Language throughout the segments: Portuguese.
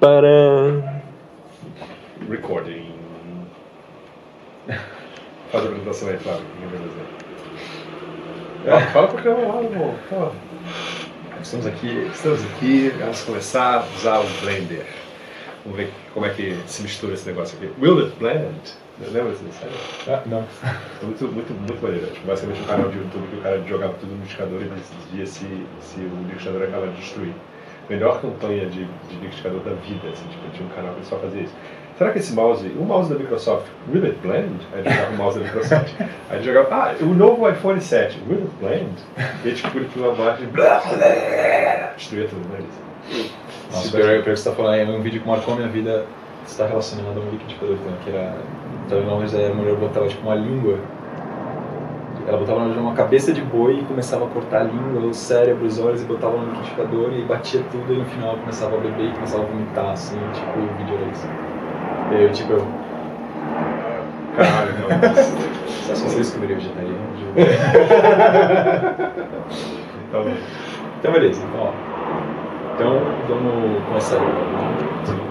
Para. Recording. Faz a apresentação aí, Flávio. Vai dizer. Fala pra câmera lá, irmão. Estamos aqui, estamos aqui, vamos começar a usar o Blender. Vamos ver como é que se mistura esse negócio aqui. Will it blend? Lembra série? Ah, não. Muito, muito, muito maneiro. Basicamente um canal de YouTube que o cara jogava tudo no liquidificador e decidia se, se o liquidificador acaba de destruir. Melhor campanha de, de liquidificador da vida, assim, tipo, tinha um canal que só fazia isso. Será que esse mouse, o mouse da Microsoft, will it blend? Aí jogava o mouse da Microsoft. Aí jogava, ah, o novo iPhone 7, will it blend? E tipo, ele tinha uma margem, destruía tudo, né? Nossa, o pior que você está falando é um vídeo que marcou a minha vida está relacionado a um liquidificador também, que era. Então, uma vez a mulher botava tipo uma língua. Ela botava numa cabeça de boi e começava a cortar a língua, o cérebro, os olhos e botava no liquidificador e batia tudo e no final ela começava a beber e começava a vomitar, assim, tipo, o vídeo era isso. E eu, tipo, eu. Caralho, não. Só se eu descobriria vegetariano. Tá bom. Então, beleza. Então, ó. Então, vamos começar.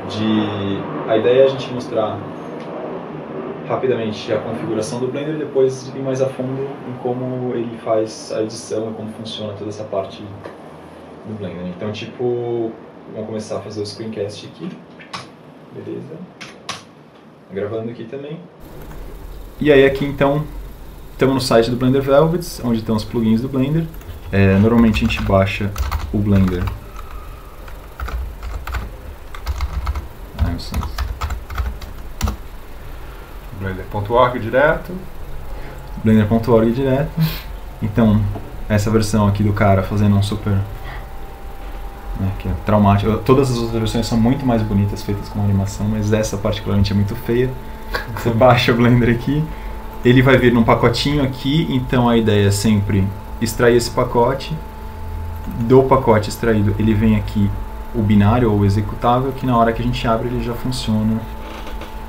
De... A ideia é a gente mostrar rapidamente a configuração do Blender e depois ir mais a fundo em como ele faz a edição e como funciona toda essa parte do Blender. Então, tipo, vamos começar a fazer o screencast aqui. Beleza. Gravando aqui também. E aí aqui então, estamos no site do Blender Velvets, onde estão os plugins do Blender. É, normalmente a gente baixa o Blender. Ah, eu sei. Blender.org direto. Blender.org direto. Então, essa versão aqui do cara fazendo um super. Né, que é traumático. Todas as outras versões são muito mais bonitas, feitas com animação, mas essa particularmente é muito feia. Você baixa o Blender aqui, ele vai vir num pacotinho aqui, então a ideia é sempre extrair esse pacote. Do pacote extraído, ele vem aqui o binário ou o executável, que na hora que a gente abre ele já funciona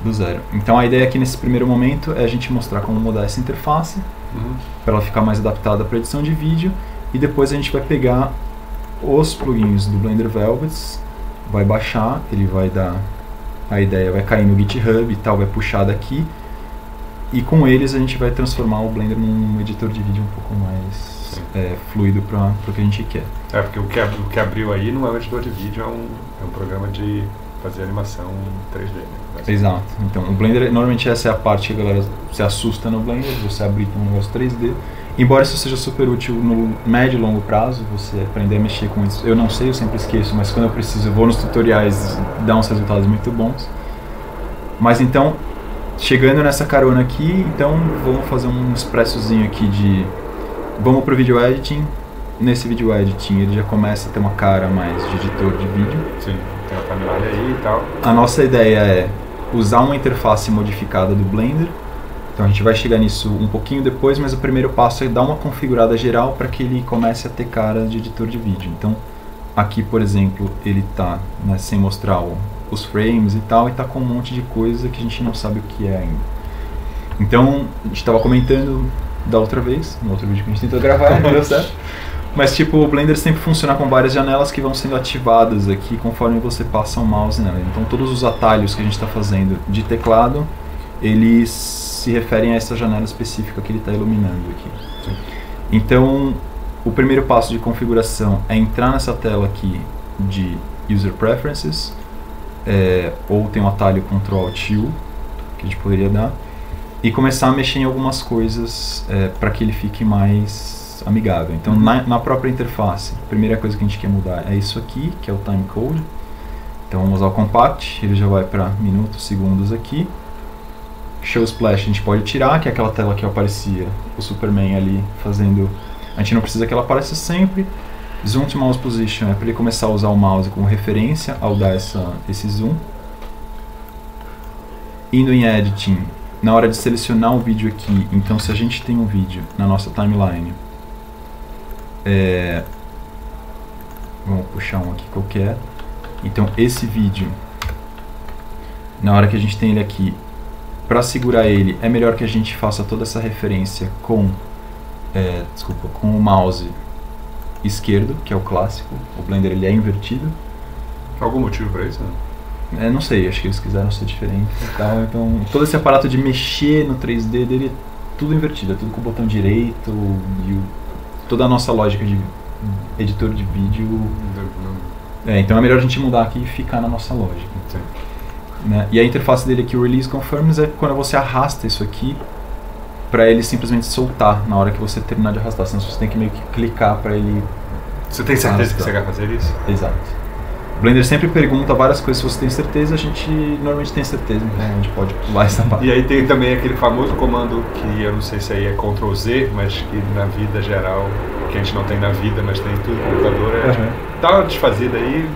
do zero. Então a ideia aqui nesse primeiro momento é a gente mostrar como mudar essa interface Uhum. para ela ficar mais adaptada para edição de vídeo e depois a gente vai pegar os plugins do Blender Velvets, vai baixar, ele vai dar a ideia, vai cair no GitHub e tal, vai puxar daqui e com eles a gente vai transformar o Blender num editor de vídeo um pouco mais é, fluido para o que a gente quer. É, porque o que, o que abriu aí não é um editor de vídeo, é um, é um programa de fazer animação em 3D, né? Exato. Então, o Blender, normalmente essa é a parte que a galera se assusta no Blender, você abrir um negócio 3D. Embora isso seja super útil no médio e longo prazo, você aprender a mexer com isso. Eu não sei, eu sempre esqueço, mas quando eu preciso, eu vou nos tutoriais, dá uns resultados muito bons. Mas então, chegando nessa carona aqui, então vamos fazer um expressozinho aqui de... Vamos pro video editing. Nesse video editing ele já começa a ter uma cara mais de editor de vídeo. Sim, tem a timeline aí e tal. A nossa ideia é usar uma interface modificada do Blender. Então a gente vai chegar nisso um pouquinho depois, mas o primeiro passo é dar uma configurada geral para que ele comece a ter cara de editor de vídeo. Então aqui, por exemplo, ele está sem mostrar o- os frames e tal, e está com um monte de coisa que a gente não sabe o que é ainda. Então a gente estava comentando da outra vez, no outro vídeo que a gente tentou gravar, não deu certo. Mas tipo, o Blender sempre funciona com várias janelas que vão sendo ativadas aqui conforme você passa o mouse nela. Então todos os atalhos que a gente está fazendo de teclado, eles se referem a essa janela específica que ele está iluminando aqui. Então, o primeiro passo de configuração é entrar nessa tela aqui de User Preferences, é, ou tem o atalho Ctrl que a gente poderia dar, e começar a mexer em algumas coisas para que ele fique mais amigável. Então, na, na própria interface, a primeira coisa que a gente quer mudar é isso aqui, que é o Time Code. Então, vamos usar o Compact, ele já vai para minutos, segundos aqui. Show Splash a gente pode tirar, que é aquela tela que aparecia o Superman ali fazendo. A gente não precisa que ela apareça sempre. Zoom to Mouse Position é para ele começar a usar o mouse como referência ao dar essa, esse zoom. Indo em Editing, na hora de selecionar o vídeo aqui, então se a gente tem um vídeo na nossa timeline, é, vamos puxar um aqui qualquer. Então esse vídeo, na hora que a gente tem ele aqui, para segurar ele, é melhor que a gente faça toda essa referência com, é, desculpa, com o mouse esquerdo, que é o clássico. O Blender ele é invertido. Algum motivo pra isso? Né? É, não sei, acho que eles quiseram ser diferentes e tal. Então, todo esse aparato de mexer no 3D dele é tudo invertido, é tudo com o botão direito e o, toda a nossa lógica de editor de vídeo. É, então é melhor a gente mudar aqui e ficar na nossa lógica. Né? E a interface dele aqui, o Release Confirms, é quando você arrasta isso aqui para ele simplesmente soltar na hora que você terminar de arrastar. Senão você tem que meio que clicar para ele. Você tem certeza que você quer fazer isso? Exato. O Blender sempre pergunta várias coisas se você tem certeza, a gente normalmente tem certeza, então a gente pode pular essa parte. E aí tem também aquele famoso comando que eu não sei se aí é Ctrl Z, mas que na vida geral, que a gente não tem na vida, mas tem em tudo no computador, é Uhum. dá uma desfazida aí,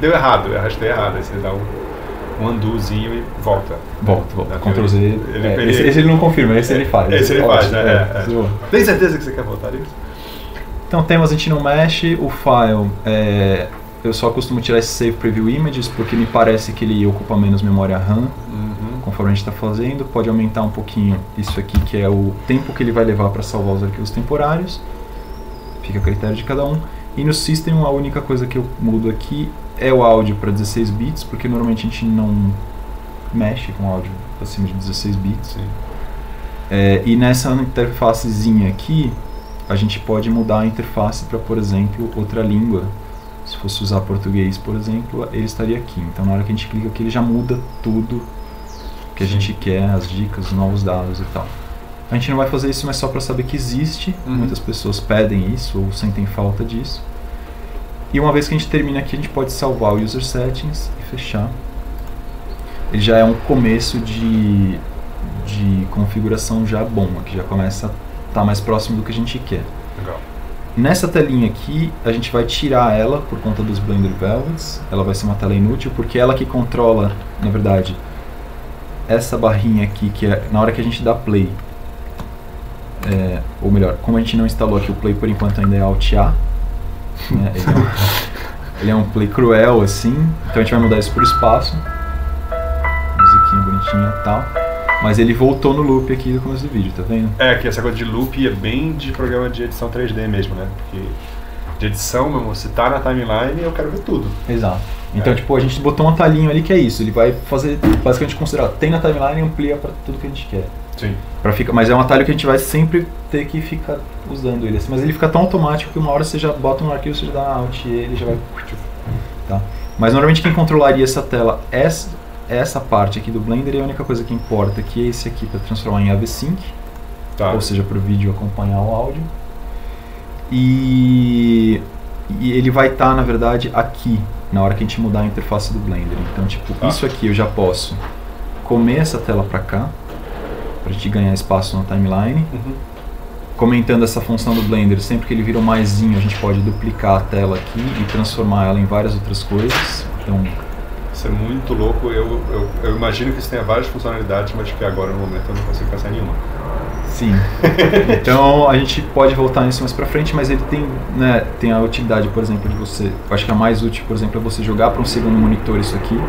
deu errado, eu arrastei errado, aí você dá um, um undozinho e volta. Volta, volta. Ctrl Z. Ele- é, ele- esse, esse ele não confirma, esse ele faz. Esse ele faz, né? É, é. é. Tem certeza que você quer voltar nisso? Então temas a gente não mexe, o file é, eu só costumo tirar esse Save Preview Images porque me parece que ele ocupa menos memória RAM Uhum. conforme a gente está fazendo. Pode aumentar um pouquinho isso aqui que é o tempo que ele vai levar para salvar os arquivos temporários. Fica a critério de cada um. E no System a única coisa que eu mudo aqui é o áudio para 16 bits, porque normalmente a gente não mexe com áudio acima de 16 bits. É, e nessa interfacezinha aqui, a gente pode mudar a interface para, por exemplo, outra língua. Se fosse usar português, por exemplo, ele estaria aqui. Então, na hora que a gente clica aqui, ele já muda tudo que a Sim. gente quer, as dicas, os novos dados e tal. A gente não vai fazer isso, mas só para saber que existe. Uhum. Muitas pessoas pedem isso ou sentem falta disso. E uma vez que a gente termina aqui, a gente pode salvar o User Settings e fechar. Ele já é um começo de, de configuração já bom, que já começa a estar mais próximo do que a gente quer. Legal. Nessa telinha aqui, a gente vai tirar ela por conta dos Blender Velvets. Ela vai ser uma tela inútil, porque ela que controla, na verdade, essa barrinha aqui, que é na hora que a gente dá play. É, ou melhor, como a gente não instalou aqui o play por enquanto ainda é Alt A. né, ele, é um, ele é um play cruel assim, então a gente vai mudar isso por espaço. Musiquinha bonitinha e tal. Mas ele voltou no loop aqui do começo do vídeo, tá vendo? É, que essa coisa de loop é bem de programa de edição 3D mesmo, né? Porque de edição, meu amor, se tá na timeline, eu quero ver tudo. Exato. Então, É. tipo, a gente botou um atalhinho ali que é isso. Ele vai fazer, basicamente, considerar, tem na timeline e amplia pra tudo que a gente quer. Sim. Pra ficar, mas é um atalho que a gente vai sempre ter que ficar usando ele. assim. Mas ele fica tão automático que uma hora você já bota um arquivo, você já dá Alt e ele já vai... Tá? Mas normalmente quem controlaria essa tela, essa, essa parte aqui do Blender, é a única coisa que importa, que é esse aqui para transformar em AVSync. Tá. ou seja, para o vídeo acompanhar o áudio. E, e ele vai estar, na verdade, aqui, na hora que a gente mudar a interface do Blender. Então, tipo, Tá. isso aqui eu já posso comer essa tela para cá, para gente ganhar espaço na timeline. Uhum. Comentando essa função do Blender, sempre que ele vira um maisinho, a gente pode duplicar a tela aqui e transformar ela em várias outras coisas. Então, Isso é muito louco. Eu, eu, eu imagino que isso tenha várias funcionalidades, mas que agora no momento eu não consigo pensar em nenhuma. Sim. então a gente pode voltar nisso mais pra frente, mas ele tem, né, tem a utilidade, por exemplo, de você. Eu acho que a mais útil, por exemplo, é você jogar para um segundo monitor isso aqui.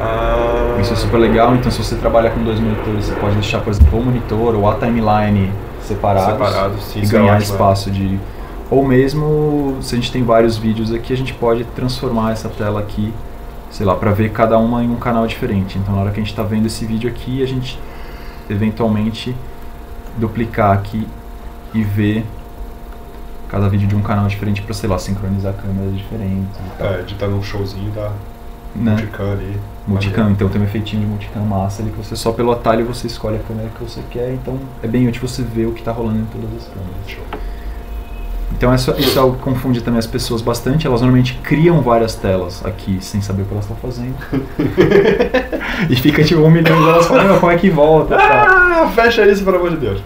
Ah, Isso é super legal. Então, se você trabalha com dois monitores, você pode deixar, por exemplo, o monitor ou a timeline separados, Separados, sim, e é ganhar espaço de. Ou mesmo, se a gente tem vários vídeos aqui, a gente pode transformar essa tela aqui, sei lá, para ver cada uma em um canal diferente. Então, na hora que a gente está vendo esse vídeo aqui, a gente eventualmente duplicar aqui e ver cada vídeo de um canal diferente para, sei lá, sincronizar câmeras diferentes e tal. É, editando um showzinho da né? multicam ali. Multicam, então tem um efeitinho de multicam massa ali que você só pelo atalho você escolhe a câmera que você quer, então é bem útil você ver o que está rolando em todas as câmeras. Show. Então isso, isso é algo que confunde também as pessoas bastante, elas normalmente criam várias telas aqui sem saber o que elas estão fazendo. e fica tipo um milhão de elas falando, "Meu, como é que volta? Ah, fecha isso, pelo amor de Deus.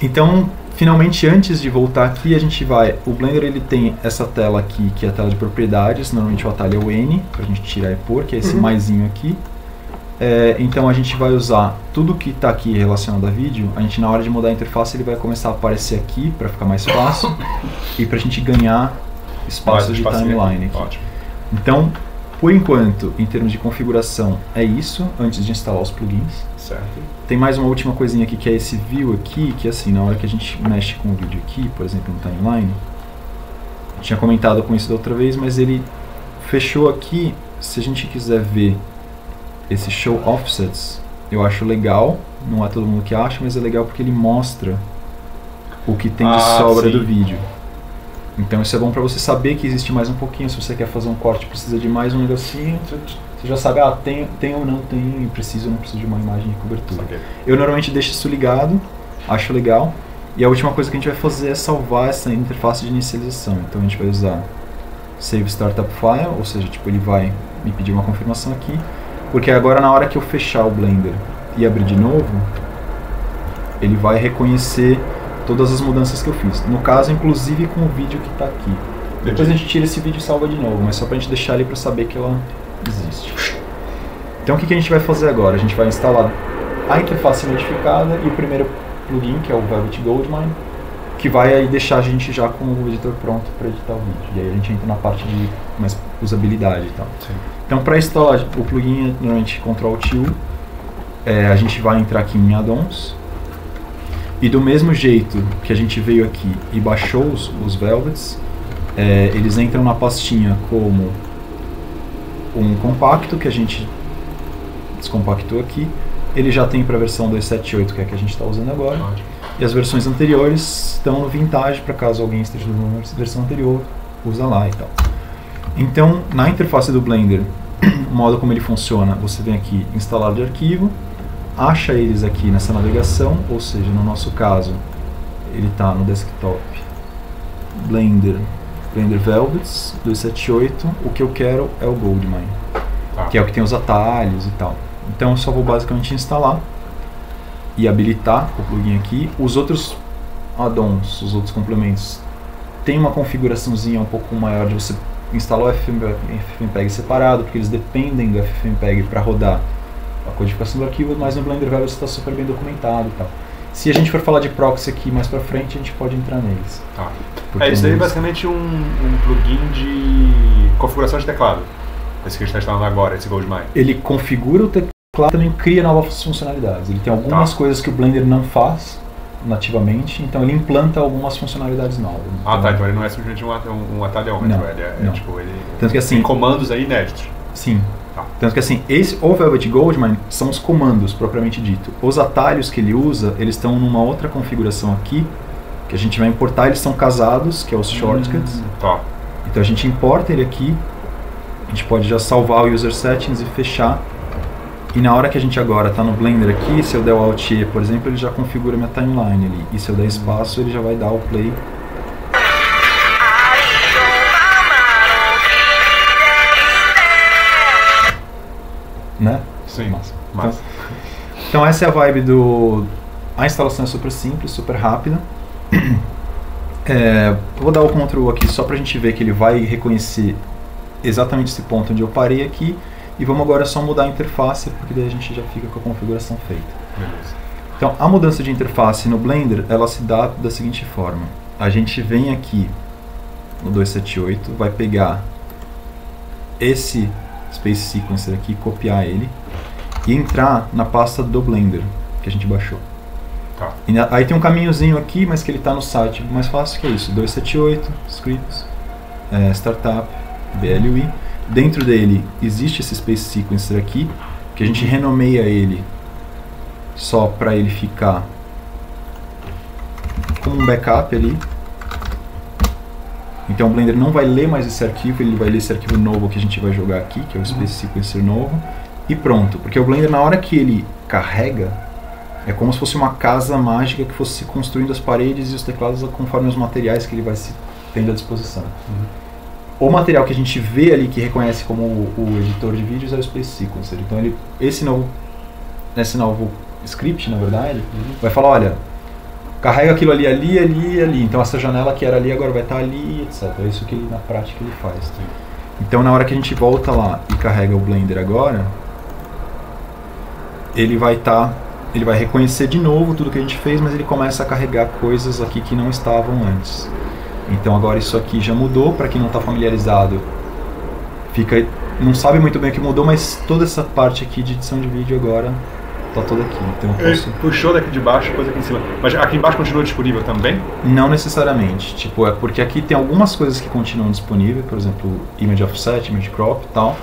Então, finalmente, antes de voltar aqui, a gente vai. O Blender ele tem essa tela aqui, que é a tela de propriedades. Normalmente o atalho é o N, pra gente tirar e pôr, que é esse Uhum. maisinho aqui. É, então a gente vai usar tudo que está aqui relacionado a vídeo. A gente, na hora de mudar a interface, ele vai começar a aparecer aqui para ficar mais fácil e para a gente ganhar espaço de timeline aqui. Então, por enquanto, em termos de configuração, é isso, antes de instalar os plugins. Certo. Tem mais uma última coisinha aqui que é esse view aqui, que assim, na hora que a gente mexe com o vídeo aqui, por exemplo, no timeline, eu tinha comentado com isso da outra vez, mas ele fechou aqui, se a gente quiser ver esse show offsets, eu acho legal, não é todo mundo que acha, mas é legal porque ele mostra o que tem de Ah, sobra sim. do vídeo. Então isso é bom para você saber que existe mais um pouquinho. Se você quer fazer um corte, precisa de mais um negocinho. Você já sabe, ah, tem, tem ou não tem, preciso ou não preciso de uma imagem de cobertura. Saquei. Eu normalmente deixo isso ligado, acho legal. E a última coisa que a gente vai fazer é salvar essa interface de inicialização. Então a gente vai usar Save Startup File, ou seja, tipo, ele vai me pedir uma confirmação aqui. Porque agora na hora que eu fechar o Blender e abrir de novo, ele vai reconhecer todas as mudanças que eu fiz. No caso, inclusive com o vídeo que está aqui. Depois a gente tira esse vídeo e salva de novo, mas só pra gente deixar ali para saber que ela existe. Então o que, que a gente vai fazer agora? A gente vai instalar a interface modificada e o primeiro plugin, que é o Velvet Goldmine, que vai aí deixar a gente já com o editor pronto para editar o vídeo. E aí a gente entra na parte de mais usabilidade e tal. Sim. Então para instalar o plugin, é normalmente Ctrl T U, é, a gente vai entrar aqui em Addons. E do mesmo jeito que a gente veio aqui e baixou os, os Velvets, é, eles entram na pastinha como um compacto que a gente descompactou aqui. Ele já tem para a versão 278, que é a que a gente está usando agora. E as versões anteriores estão no Vintage, para caso alguém esteja usando uma versão anterior, usa lá e tal. Então, na interface do Blender, o modo como ele funciona, você vem aqui, instalar de arquivo, acha eles aqui nessa navegação, ou seja, no nosso caso, ele está no desktop Blender, Blender Velvets 278, o que eu quero é o Goldmine Tá. que é o que tem os atalhos e tal. Então eu só vou basicamente instalar e habilitar o plugin aqui. Os outros add-ons, os outros complementos, tem uma configuraçãozinha um pouco maior de você instalar o FFmpeg separado, porque eles dependem do FFmpeg para rodar a codificação do arquivo, mas no Blender Velvet está super bem documentado e tal. Se a gente for falar de proxy aqui mais pra frente, a gente pode entrar neles. Tá. É, isso daí é basicamente um, um plugin de configuração de teclado. Esse que a gente está instalando agora, esse Goldmine. ele configura o teclado também cria novas funcionalidades. Ele tem algumas Tá. coisas que o Blender não faz nativamente, então ele implanta algumas funcionalidades novas. Ah, Então, tá. Então ele não é simplesmente um, um, um atalhômetro. Não, ele é, é não. tipo, ele Tanto que assim- tem comandos aí inéditos. Sim. Tá. Tanto que assim, esse o Velvet Goldmine são os comandos propriamente dito. Os atalhos que ele usa, eles estão numa outra configuração aqui, que a gente vai importar, eles são casados, que é os shortcuts. Hum, Tá. Então a gente importa ele aqui, a gente pode já salvar o user settings e fechar. E na hora que a gente agora está no Blender aqui, se eu der o Alt E, por exemplo, ele já configura minha timeline ali. E se eu der espaço, ele já vai dar o play. Né? Sim. Massa. Massa. Então essa é a vibe do. A instalação é super simples, super rápida. É, vou dar o Ctrl aqui só pra gente ver que ele vai reconhecer exatamente esse ponto onde eu parei aqui. E vamos agora só mudar a interface, porque daí a gente já fica com a configuração feita. Beleza. Então, a mudança de interface no Blender, ela se dá da seguinte forma. A gente vem aqui no 278, vai pegar esse Space Sequencer aqui, copiar ele e entrar na pasta do Blender que a gente baixou. Tá. E aí tem um caminhozinho aqui, mas que ele está no site mais fácil, que é isso, 278, Scripts, é, Startup, BLUI. Dentro dele existe esse Space Sequencer aqui, que a gente renomeia ele só para ele ficar como um backup ali. Então o Blender não vai ler mais esse arquivo, ele vai ler esse arquivo novo que a gente vai jogar aqui, que é o Space Sequencer novo, e pronto. Porque o Blender, na hora que ele carrega, é como se fosse uma casa mágica que fosse se construindo as paredes e os teclados conforme os materiais que ele vai se tendo à disposição. O material que a gente vê ali que reconhece como o, o editor de vídeos é o Space Sequencer. Então ele, esse novo, esse novo script, na verdade, vai falar, olha, carrega aquilo ali, ali, ali e ali. Então essa janela que era ali agora vai estar ali, etc. É isso que ele, na prática ele faz. Então na hora que a gente volta lá e carrega o Blender agora, ele vai estar, ele vai reconhecer de novo tudo que a gente fez, mas ele começa a carregar coisas aqui que não estavam antes. Então agora isso aqui já mudou, para quem não está familiarizado, fica não sabe muito bem o que mudou, mas toda essa parte aqui de edição de vídeo agora tá toda aqui. Então posso puxou daqui de baixo, coisa aqui em cima. Mas aqui embaixo continua disponível também? Não necessariamente. Tipo, é porque aqui tem algumas coisas que continuam disponíveis, por exemplo, image offset, image crop e tal.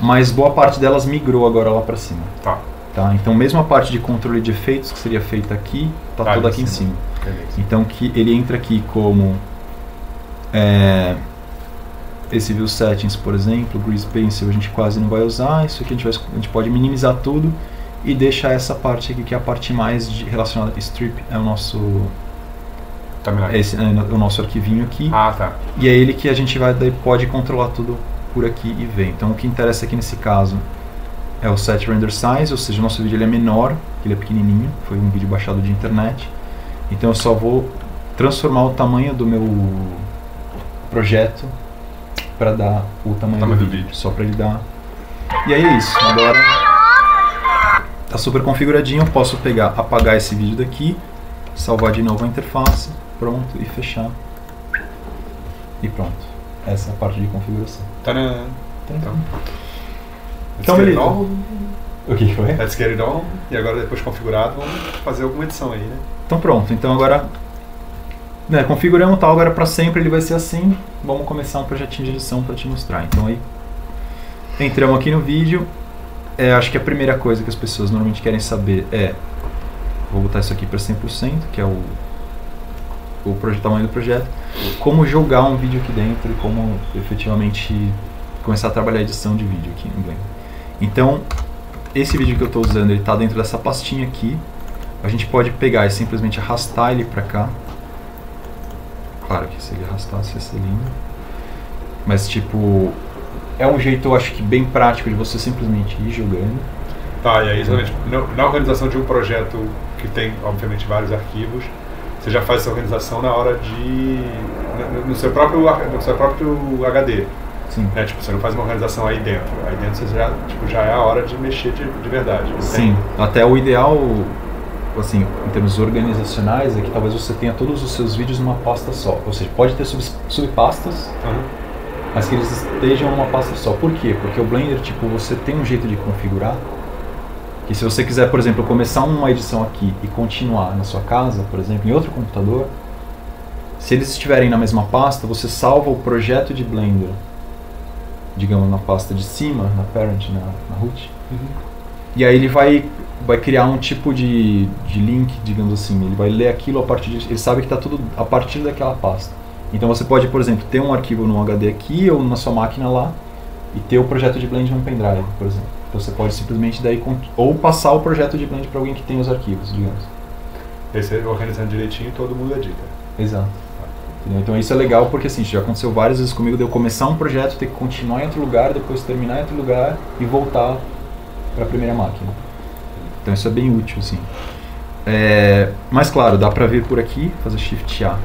mas boa parte delas migrou agora lá para cima. Tá. Tá? Então mesmo a parte de controle de efeitos que seria feita aqui, tá Tá toda aqui em cima. Beleza. Então que ele entra aqui como é, esse view settings, por exemplo, grease pencil a gente quase não vai usar. Isso aqui a gente, vai, a gente pode minimizar tudo e deixar essa parte aqui que é a parte mais de- relacionada strip é o nosso Timeline. esse é o nosso arquivinho aqui Ah, tá. e é ele que a gente vai daí pode controlar tudo por aqui e ver. Então o que interessa aqui nesse caso é o set render size, ou seja, o nosso vídeo ele é menor, ele é pequenininho, foi um vídeo baixado de internet. Então eu só vou transformar o tamanho do meu projeto para dar o tamanho, Tamanho do, do vídeo, só para ele dar. E aí é isso. Agora tá super configuradinho, eu posso pegar, apagar esse vídeo daqui, salvar de novo a interface, pronto e fechar. E pronto. Essa é a parte de configuração. Tadã. Então, Então, beleza. o que foi? Let's get it on. E agora, depois configurado, vamos fazer alguma edição aí, né? Então pronto, então agora né, configuramos tal, agora para sempre ele vai ser assim. Vamos começar um projetinho de edição para te mostrar. Então aí entramos aqui no vídeo. É, acho que a primeira coisa que as pessoas normalmente querem saber é vou botar isso aqui para 100%, que é o o proje- tamanho do projeto, como jogar um vídeo aqui dentro e como efetivamente começar a trabalhar a edição de vídeo aqui no Blender. Então, esse vídeo que eu estou usando, ele está dentro dessa pastinha aqui. A gente pode pegar e simplesmente arrastar ele para cá. Claro que se ele arrastasse ia ser lindo. Mas tipo, é um jeito, eu acho que bem prático de você simplesmente ir jogando. Tá, e aí, exatamente, na organização de um projeto que tem, obviamente, vários arquivos, você já faz essa organização na hora de. no, seu, próprio, no seu próprio HD. Sim. Né? Tipo, você não faz uma organização aí dentro. Aí dentro você já, tipo, já é a hora de mexer de, de verdade. Sim, tem? até o ideal, assim, em termos organizacionais, é que talvez você tenha todos os seus vídeos numa pasta só. Ou seja, pode ter sub- subpastas, Aham. mas que eles estejam numa pasta só. Por quê? Porque o Blender, tipo, você tem um jeito de configurar que se você quiser, por exemplo, começar uma edição aqui e continuar na sua casa, por exemplo, em outro computador, se eles estiverem na mesma pasta, você salva o projeto de Blender, digamos, na pasta de cima, na parent, na, na root, e aí ele vai, vai criar um tipo de, de link, digamos assim. Ele vai ler aquilo a partir de. Ele sabe que está tudo a partir daquela pasta. Então você pode, por exemplo, ter um arquivo no HD aqui ou na sua máquina lá e ter o projeto de Blend num pendrive, por exemplo. Então você pode simplesmente daí ou passar o projeto de Blend para alguém que tem os arquivos, digamos. Aí você organizando direitinho, todo mundo edita. Exato. Entendeu? Então isso é legal porque assim, já aconteceu várias vezes comigo de eu começar um projeto, ter que continuar em outro lugar, depois terminar em outro lugar e voltar para a primeira máquina. Então isso é bem útil, assim. É, mas claro, dá para vir por aqui, fazer Shift A.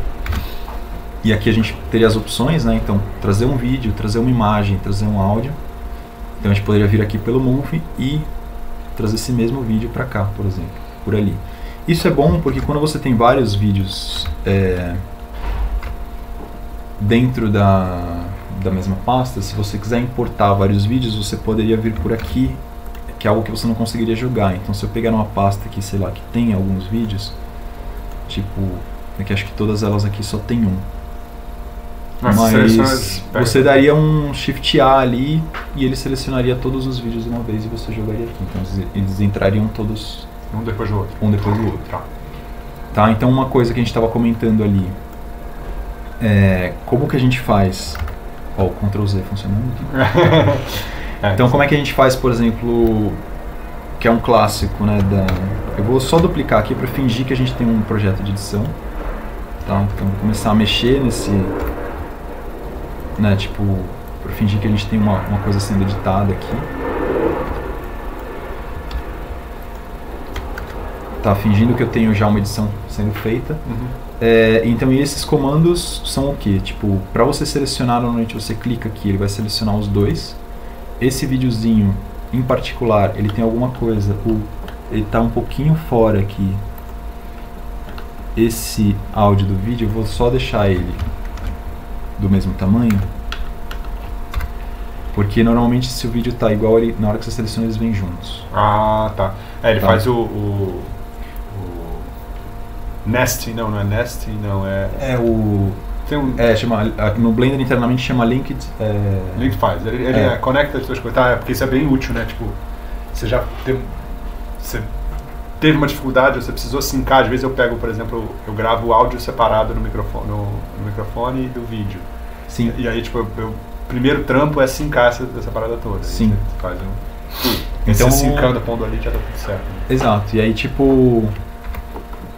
E aqui a gente teria as opções, né? Então trazer um vídeo, trazer uma imagem, trazer um áudio. Então a gente poderia vir aqui pelo Move e trazer esse mesmo vídeo para cá, por exemplo, por ali. Isso é bom porque quando você tem vários vídeos é, dentro da, da mesma pasta, se você quiser importar vários vídeos, você poderia vir por aqui, que é algo que você não conseguiria jogar. Então, se eu pegar numa pasta aqui, sei lá, que tem alguns vídeos, tipo, é que acho que todas elas aqui só tem um. Mas Mas, pega- você daria um Shift A ali e ele selecionaria todos os vídeos de uma vez e você jogaria aqui. Então, eles- entrariam todos Um depois do outro. um depois do outro. Tá. Tá, então uma coisa que a gente estava comentando ali é como que a gente faz. Ó, o Ctrl Z funcionando. É, Então como é que a gente faz, por exemplo, que é um clássico, né? Da... Eu vou só duplicar aqui para fingir que a gente tem um projeto de edição. Tá? Então vou começar a mexer nesse. Né, tipo, para fingir que a gente tem uma, uma coisa sendo editada aqui. Tá fingindo que eu tenho já uma edição sendo feita. Uhum. É, então, esses comandos são o que? Tipo, para você selecionar, normalmente você clica aqui, ele vai selecionar os dois. Esse videozinho, em particular, ele tem alguma coisa, o, ele está um pouquinho fora aqui. Esse áudio do vídeo, eu vou só deixar ele do mesmo tamanho. Porque normalmente se o vídeo tá igual, ele, na hora que você seleciona eles vêm juntos. Ah, tá. É, ele Tá. faz o, o, o nesting, não, não é nesting, não, é É o tem um... É, chama, no Blender internamente chama Linked... É... Linked Files. Ele, ele É. é, conecta as duas coisas. Tá, é porque isso é bem útil, né? Tipo, você já tem, você teve uma dificuldade, você precisou sincar. Às vezes eu pego, por exemplo, eu gravo o áudio separado no microfone, no, no microfone do vídeo. Sim. E aí, tipo, eu, o primeiro trampo é sincar essa, essa parada toda. Sim. Faz um... Então- Você sincando, pondo ali, já tá tudo certo. Exato. E aí, tipo,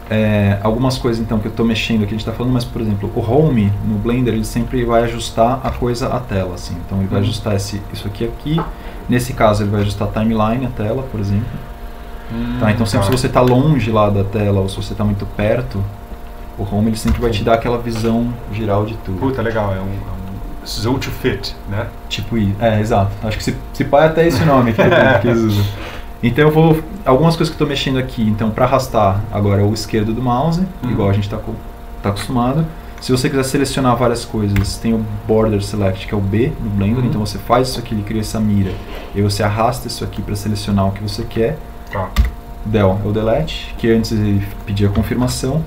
é, algumas coisas então que eu estou mexendo aqui, a gente está falando, mas por exemplo, o Home no Blender ele sempre vai ajustar a coisa à tela, assim. Então ele vai Uhum. ajustar esse, isso aqui aqui. Nesse caso ele vai ajustar a timeline, a tela, por exemplo. Tá? Então sempre se você está longe lá da tela ou se você está muito perto, o Home ele sempre vai te dar aquela visão geral de tudo. Puta, legal. É um, é um zoom to fit, né? Tipo isso. É, exato. Acho que se, se pá é até esse nome que, que eles usam. Então eu vou. Algumas coisas que eu estou mexendo aqui. Então, para arrastar agora o esquerdo do mouse, Uhum. igual a gente está tá acostumado. Se você quiser selecionar várias coisas, tem o Border Select, que é o B no Blender. Uhum. Então você faz isso aqui, ele cria essa mira. E você arrasta isso aqui para selecionar o que você quer. Tá. Del é o delete, que antes ele pedia confirmação.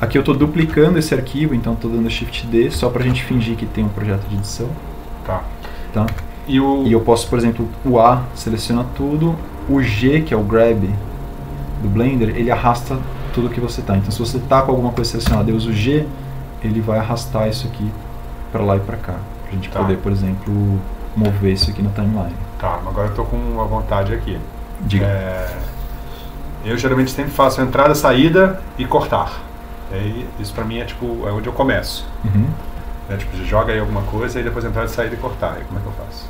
Aqui eu estou duplicando esse arquivo, então estou dando Shift D só para a gente fingir que tem um projeto de edição. Tá. Tá? E o... E eu posso, por exemplo, o A seleciona tudo, o G, que é o grab do Blender, ele arrasta tudo que você tá. Então se você tá com alguma coisa selecionada e usa o G, ele vai arrastar isso aqui para lá e para cá. Pra gente Tá. poder, por exemplo, mover isso aqui na timeline. Tá, agora eu tô com uma vontade aqui. Diga. É, eu geralmente sempre faço entrada, saída e cortar. E aí, isso pra mim é tipo, é onde eu começo. Uhum. Né? Tipo, joga aí alguma coisa e depois entrada, saída e cortar. Aí como é que eu faço?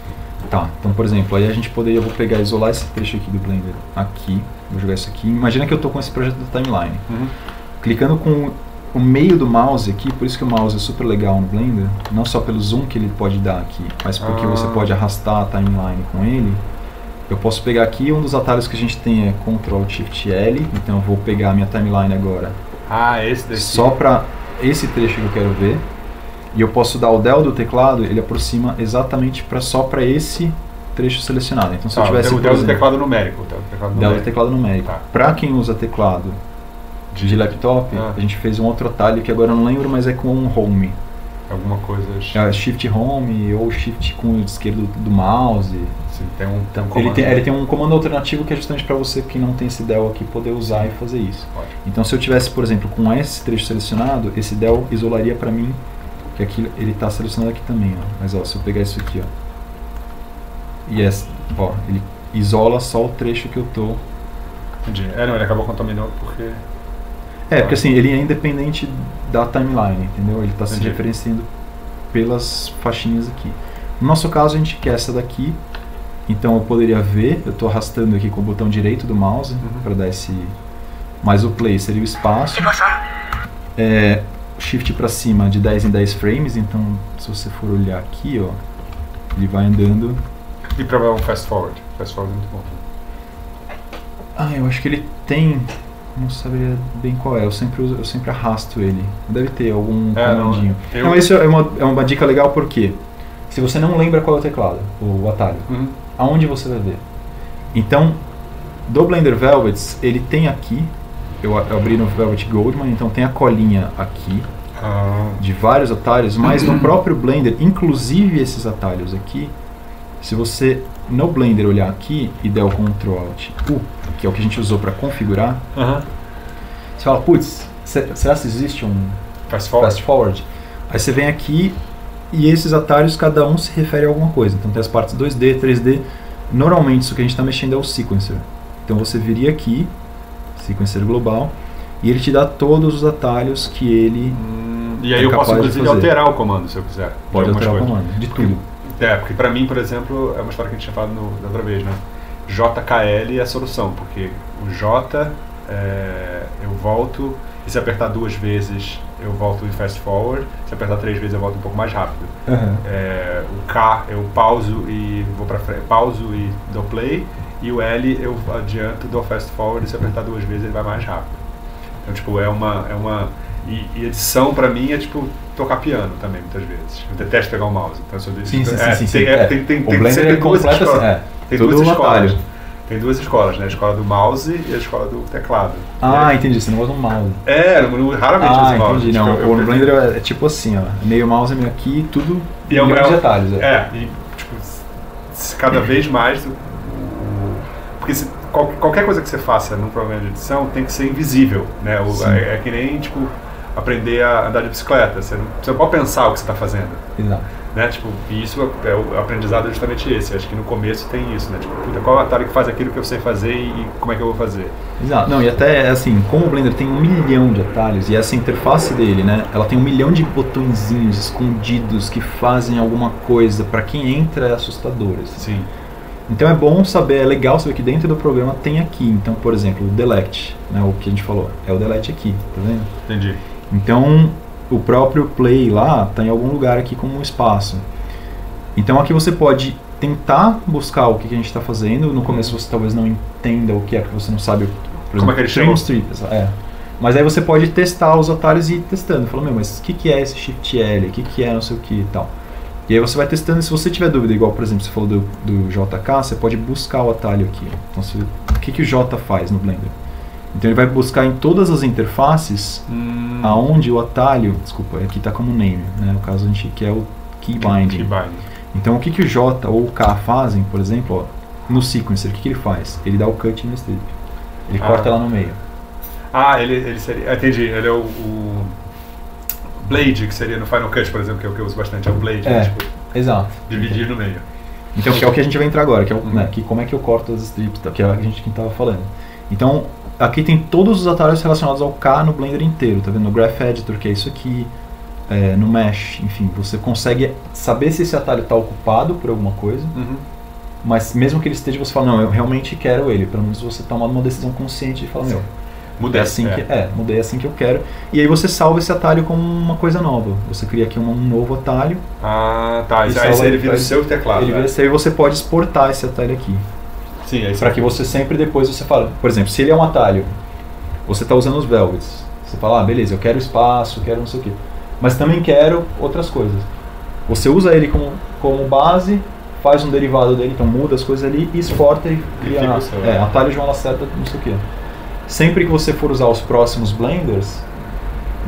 Tá, então por exemplo, aí a gente poderia, eu vou pegar isolar esse trecho aqui do Blender aqui, vou jogar isso aqui. Imagina que eu tô com esse projeto da timeline. Clicando com o meio do mouse aqui, por isso que o mouse é super legal no Blender, não só pelo zoom que ele pode dar aqui, mas porque Ah. você pode arrastar a timeline com ele. Eu posso pegar aqui, um dos atalhos que a gente tem é Ctrl Shift L, então eu vou pegar a minha timeline agora Ah, esse daqui. só para esse trecho que eu quero ver. E eu posso dar o del do teclado, ele aproxima exatamente para só para esse trecho selecionado. Então se Tá, eu tivesse o del do teclado numérico. Del do teclado numérico. Tá. Para quem usa teclado de laptop, Ah. a gente fez um outro atalho que agora eu não lembro, mas é com um home. Alguma coisa. É shift home ou shift com o esquerdo do mouse. Assim, tem um, um Ele tem, ele tem um comando alternativo que é justamente para você que não tem esse del aqui poder usar e fazer isso. Ótimo. Então se eu tivesse, por exemplo, com esse trecho selecionado, esse del isolaria para mim que aqui ele está selecionado aqui também, ó. Mas ó, se eu pegar isso aqui, ó. E esse, ó, ele isola só o trecho que eu tô. Entendi. É, não, ele acabou contaminando porque. É, porque assim, ele é independente da timeline, entendeu? Ele está se referenciando pelas faixinhas aqui. No nosso caso, a gente quer essa daqui. Então eu poderia ver, eu estou arrastando aqui com o botão direito do mouse Uhum. para dar esse. Mas o play seria o espaço. É, shift para cima de 10 em 10 frames, então se você for olhar aqui, ó, ele vai andando. E pra um fast forward. Fast forward é muito bom. Ah, eu acho que ele tem. Não saberia bem qual é. Eu sempre, uso- eu sempre arrasto ele. Deve ter algum É, não, comandinho. eu- Não, isso é uma, é uma dica legal porque se você não lembra qual é o teclado, o atalho, Uhum. aonde você vai ver? Então, do Blender Velvets, ele tem aqui. Eu, eu abri no Velvet Goldman, então tem a colinha aqui Ah, de vários atalhos, mas no próprio Blender, inclusive esses atalhos aqui, se você no Blender olhar aqui e der o Ctrl Alt U, que é o que a gente usou para configurar, Aham. você fala, putz, se- será que existe um Fast forward. fast forward? Aí você vem aqui e esses atalhos cada um se refere a alguma coisa. Então tem as partes 2D, 3D. Normalmente isso que a gente está mexendo é o sequencer. Então você viria aqui, sequencer global, e ele te dá todos os atalhos que ele Hum, e aí É eu posso inclusive alterar o comando se eu quiser. pode alterar o coisas. comando. De tudo. É, porque pra mim, por exemplo, é uma história que a gente tinha falado no, da outra vez, né? JKL é a solução, porque o J é, eu volto, e se apertar duas vezes eu volto em fast forward, se apertar três vezes eu volto um pouco mais rápido. Aham. É, o K eu pauso e vou para frente, pauso e dou play, e o L eu adianto, dou fast forward, se apertar duas vezes ele vai mais rápido. Então, tipo, é uma. É uma e, e edição pra mim é tipo tocar piano também, muitas vezes. Eu detesto pegar o mouse. Então, se eu Sim, sim, é, sim, sim, tem, é, É. tem, tem, O tem Blender sempre ele duas escolas. é, Tem duas um escolas. Tem duas escolas, né? A escola do mouse e a escola do teclado. Ah, entendi, você não gosta do mouse. É, eu raramente Ah, uso mouse. entendi. Tipo, Não, eu- o eu Blender é, é tipo assim, ó. Meio mouse, meio aqui, tudo E é, um- milhões é, de um- detalhes. É. É, e tipo, cada vez mais. Porque se- qual- qualquer coisa que você faça num programa de edição tem que ser invisível, né? O- é, é que nem tipo aprender a andar de bicicleta. Você não, você não pode pensar o que você está fazendo. Exato. Né? Tipo, e isso é o aprendizado é justamente esse. Acho que no começo tem isso, né? Tipo, puta, qual é o atalho que faz aquilo que eu sei fazer e, e como é que eu vou fazer? Exato. Não, e até assim, como o Blender tem um milhão de atalhos e essa interface dele, né? Ela tem um milhão de botõezinhos escondidos que fazem alguma coisa. Pra quem entra é assustador. assim. Sim. Então é bom saber, é legal saber que dentro do programa tem aqui. Então, por exemplo, o delete, né? O que a gente falou, é o delete aqui, tá vendo? Entendi. Então, o próprio play lá está em algum lugar aqui como um espaço. Então, aqui você pode tentar buscar o que que a gente está fazendo. No começo você talvez não entenda o que é, porque você não sabe por Como é que ele chama? strip, é. Mas aí você pode testar os atalhos e ir testando. Fala, meu, mas o que, que é esse Shift L? O que, que é não sei o que e tal. E aí você vai testando. e Se você tiver dúvida, igual por exemplo você falou do, do JK, você pode buscar o atalho aqui. Então, se- o que, que o J faz no Blender? Então ele vai buscar em todas as interfaces Hum, aonde o atalho, desculpa, aqui está como name, né? No caso a gente que é o key binding. que bind. Então o que, que o J ou o K fazem, por exemplo, ó, no sequencer, o que, que ele faz? Ele dá o cut no strip. Ele Ah. corta lá no meio. Ah, ele, ele seria. Entendi. Ele é o, o Blade, que seria no Final Cut, por exemplo, que é o que eu uso bastante, é o Blade, É. né? tipo, Exato. dividir no meio. Então que é o que a gente vai entrar agora, que é o, né, que como é que eu corto as strips, tá, que é a gente que estava falando. Então aqui tem todos os atalhos relacionados ao K no Blender inteiro, tá vendo? No Graph Editor, que é isso aqui, é, no Mesh, enfim, você consegue saber se esse atalho está ocupado por alguma coisa. Uhum. Mas mesmo que ele esteja, você fala, não, eu realmente quero ele. Pelo menos você toma uma decisão consciente e fala, meu, Mudei é assim que é, mudei assim que eu quero. E aí você salva esse atalho como uma coisa nova. Você cria aqui um, um novo atalho, Ah, tá. E Aí ele vira seu teclado. ele né? vira, e aí você pode exportar esse atalho aqui. Sim, aí Para que você sempre depois você fala, por exemplo, se ele é um atalho, você está usando os velvets. Você fala, ah, beleza, eu quero espaço, quero não sei o quê. Mas também quero outras coisas. Você usa ele como, como base, faz um derivado dele, então muda as coisas ali e exporta e cria seu, é, né? atalho de uma lacerda, não sei o quê. Sempre que você for usar os próximos blenders,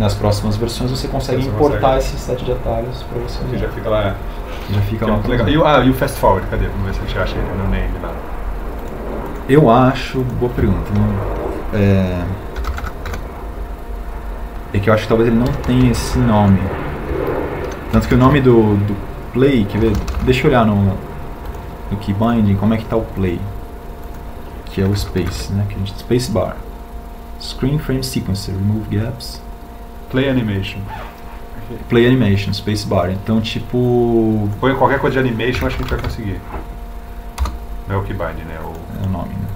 nas próximas versões, você consegue Você importar consegue. esse set de atalhos para você usar. já fica lá. Já fica é lá. legal. E, o- ah, e o Fast Forward, cadê? Vamos ver se a gente acha ele no name lá. Eu acho, boa pergunta. né? É... é que eu acho que talvez ele não tenha esse nome. Tanto que o nome do, do play, quer ver? Deixa eu olhar no, no key binding como é que tá o play. Que é o space, né? Que a gente, space bar. Screen frame sequencer, remove gaps. Play Animation. Play animation, space bar. Então, tipo. Põe qualquer coisa de animation, acho que a gente vai conseguir. Não é o Keybind, né? O É o nome, né?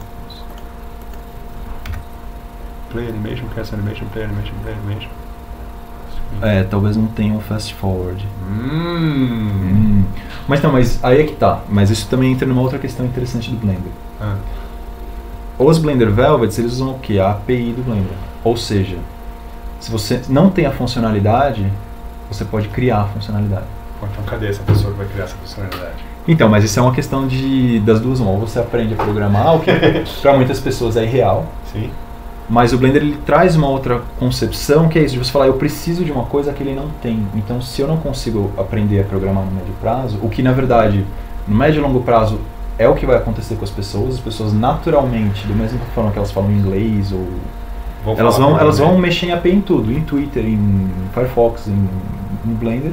Play Animation, Cast Animation, Play Animation, Play Animation. É, talvez não tenha o fast forward. Hum. Hum. Mas não, mas aí é que tá. Mas isso também entra numa outra questão interessante do Blender. Ah, Os Blender Velvets, eles usam o que? A API do Blender. Ou seja, se você não tem a funcionalidade, você pode criar a funcionalidade. Então cadê essa pessoa que vai criar essa funcionalidade? Então, mas isso é uma questão de das duas mãos. Você aprende a programar, o que para muitas pessoas é irreal. Sim? Mas o Blender ele traz uma outra concepção que é isso de você falar, eu preciso de uma coisa que ele não tem. Então, se eu não consigo aprender a programar no médio prazo, o que na verdade no médio e longo prazo é o que vai acontecer com as pessoas, as pessoas naturalmente, do mesmo forma que elas falam inglês ou Vamos elas vão elas ele. vão mexer em API em tudo, em Twitter, em Firefox, em, em Blender.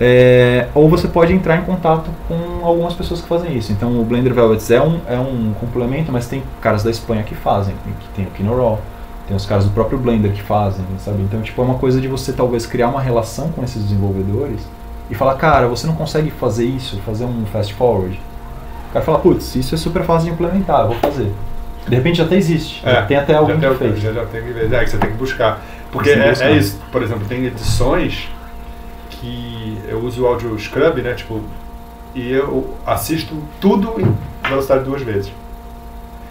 É, ou você pode entrar em contato com algumas pessoas que fazem isso. Então o Blender Velvets é um, é um complemento, mas tem caras da Espanha que fazem, que tem o Kinoroll, tem os caras do próprio Blender que fazem, sabe? Então tipo é uma coisa de você talvez criar uma relação com esses desenvolvedores e falar, cara, você não consegue fazer isso, fazer um fast forward. O cara fala, putz, isso é super fácil de implementar, eu vou fazer. De repente já até existe, já tem até alguém É, já que tem, fez. Já, já tem que. É, que você tem que buscar. Porque que é, buscar. é isso. Por exemplo, tem edições que eu uso o áudio scrub, né? Tipo, e eu assisto tudo em velocidade duas vezes.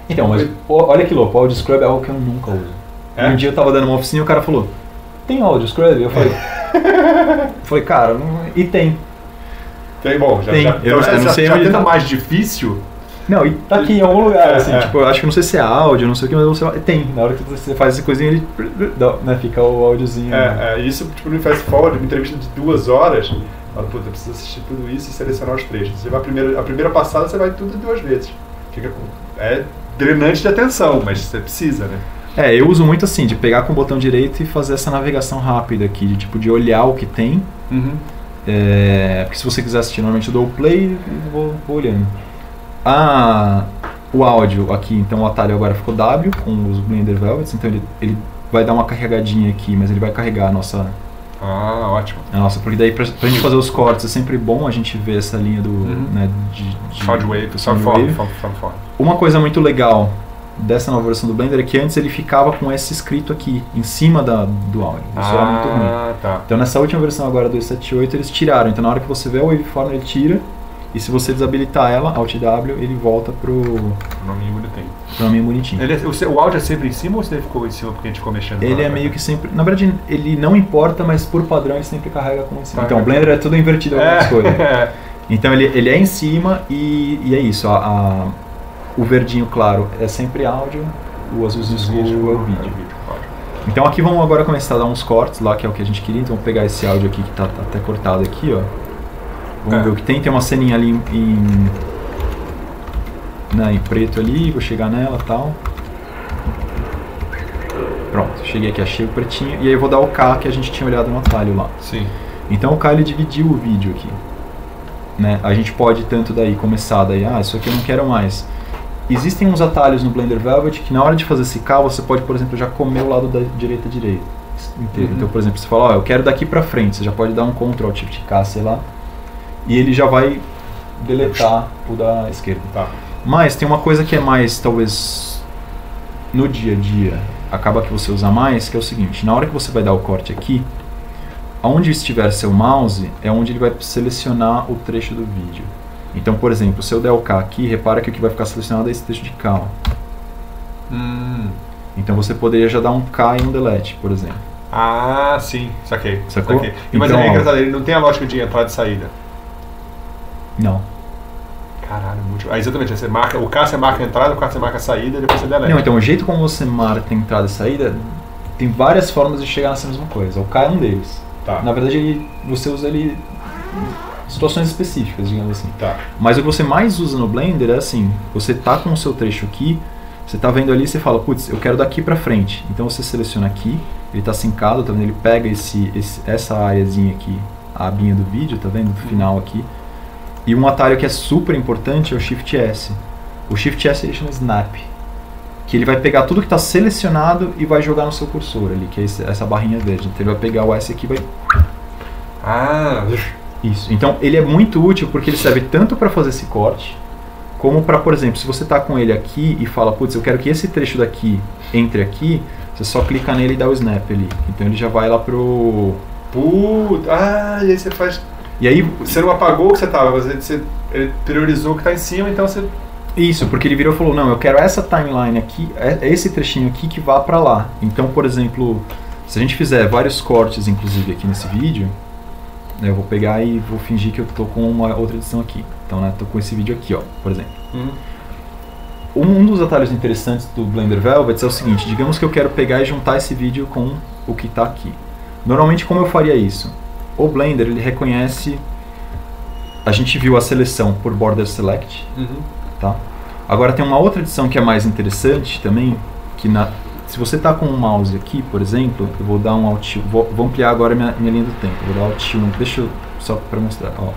Então, mas olha que louco, o Audio Scrub é algo que eu nunca uso. É? Um dia eu tava dando uma oficina e o cara falou, tem Audio Scrub? Eu falei, falei cara, não- e tem. Tem, bom, já, Tem. já, Eu- já, eu não já, sei já tendo tá. mais difícil, Não, e tá aqui em algum lugar, É, assim, é. tipo, eu acho que não sei se é áudio, não sei o que, mas você tem. Na hora que você faz essa coisinha, ele né, fica o áudiozinho. né? É, é, isso, tipo, no Fast Forward, uma entrevista de duas horas, fala, puta, eu preciso assistir tudo isso e selecionar os trechos. Você vai a primeira, a primeira passada, você vai tudo duas vezes. Fica é drenante de atenção, mas você precisa, né? É, eu uso muito assim, de pegar com o botão direito e fazer essa navegação rápida aqui, de tipo, de olhar o que tem. É, porque se você quiser assistir, normalmente eu dou o play e vou, vou olhando. Ah, o áudio aqui, então o atalho agora ficou W com os Blender Velvets, então ele, ele vai dar uma carregadinha aqui, mas ele vai carregar a nossa, Ah, ótimo. a nossa porque daí pra, pra gente fazer os cortes é sempre bom a gente ver essa linha do, Uhum. né, de, de Sound Wave, sound Sound Form, wave. Form, Form, Form. Uma coisa muito legal dessa nova versão do Blender é que antes ele ficava com esse escrito aqui, em cima da, do áudio. Isso era muito ruim. Ah, tá. Então nessa última versão agora do 278 eles tiraram. Então na hora que você vê o waveform ele tira. E se você desabilitar ela, Alt W, ele volta pro, O nominho bonitinho. pro nome bonitinho. Ele, é- o, o áudio é sempre em cima ou você ficou em cima porque a gente ficou mexendo? Ele é meio que sempre. Na verdade, ele não importa, mas por padrão ele sempre carrega com em cima. Tá. Então o Blender é tudo invertido algumas coisas. É. Então ele, ele é em cima e, e é isso. A, a- o verdinho claro é sempre áudio, o azulzinho escuro é o vídeo. Então aqui vamos agora começar a dar uns cortes lá, que é o que a gente queria. Então vamos pegar esse áudio aqui que tá, tá até cortado aqui, ó. Vamos É. ver o que tem. Tem uma ceninha ali em, em, né, em preto ali, vou chegar nela e tal. Pronto, cheguei aqui, achei o pretinho. E aí eu vou dar o K que a gente tinha olhado no atalho lá. Sim. Então o K ele dividiu o vídeo aqui. Né? A gente pode tanto daí começar daí, ah, isso aqui eu não quero mais. Existem uns atalhos no Blender Velvet que na hora de fazer esse K você pode, por exemplo, já comer o lado da direita direita inteiro. Uhum. Então, por exemplo, você fala, ó, eu quero daqui pra frente, você já pode dar um Ctrl Shift K, sei lá, e ele já vai deletar o da esquerda. Tá. Mas tem uma coisa que é mais, talvez, no dia a dia, acaba que você usa mais, que é o seguinte, na hora que você vai dar o corte aqui, aonde estiver seu mouse é onde ele vai selecionar o trecho do vídeo. Então, por exemplo, se eu der o K aqui, repara que o que vai ficar selecionado é esse trecho de K. ó. Hum. Então você poderia já dar um K e um delete, por exemplo. Ah, sim. Saquei. Sacou? Saquei. Mas Então, é ó. engraçado, ele não tem a lógica de entrada e saída. Não. Caralho, muito. Ah, exatamente. Você marca, o K você marca a entrada, o K você marca a saída e depois você deleta. Não, então o jeito como você marca entrada e saída, tem várias formas de chegar nessa mesma coisa. O K é um deles. Tá. Na verdade, ele, você usa ele situações específicas, digamos assim. Tá. Mas o que você mais usa no Blender é assim, você tá com o seu trecho aqui, você tá vendo ali, você fala, putz, eu quero daqui pra frente. Então você seleciona aqui, ele tá sincado, tá vendo? Ele pega esse, esse- essa areazinha aqui, a abinha do vídeo, tá vendo? Do final aqui. E um atalho que é super importante é o Shift S. O Shift S ele chama Snap. Que ele vai pegar tudo que está selecionado e vai jogar no seu cursor ali, que é esse- essa barrinha verde. Então ele vai pegar o S aqui e vai Ah, isso. Então ele é muito útil porque ele serve tanto para fazer esse corte, como para, por exemplo, se você está com ele aqui e fala, putz, eu quero que esse trecho daqui entre aqui, você só clica nele e dá o snap ali. Então ele já vai lá pro. puta. Ah, e aí você faz. E aí. Você não apagou o que você tava, você, você ele priorizou o que tá em cima, então você. Isso, porque ele virou e falou, não, eu quero essa timeline aqui, é é esse trechinho aqui que vá para lá. Então, por exemplo, se a gente fizer vários cortes, inclusive aqui nesse vídeo, eu vou pegar e vou fingir que eu tô com uma outra edição aqui. Então, né, tô com esse vídeo aqui, ó, por exemplo. Um um dos atalhos interessantes do Blender Velvet é o seguinte, digamos que eu quero pegar e juntar esse vídeo com o que está aqui. Normalmente como eu faria isso? O Blender ele reconhece, a gente viu a seleção por Border Select, tá? Agora tem uma outra edição que é mais interessante também, que na, se você está com um mouse aqui, por exemplo, eu vou dar um Alt, vou, vou ampliar agora minha, minha linha do tempo, vou dar Alt 1, deixa eu só para mostrar, ó,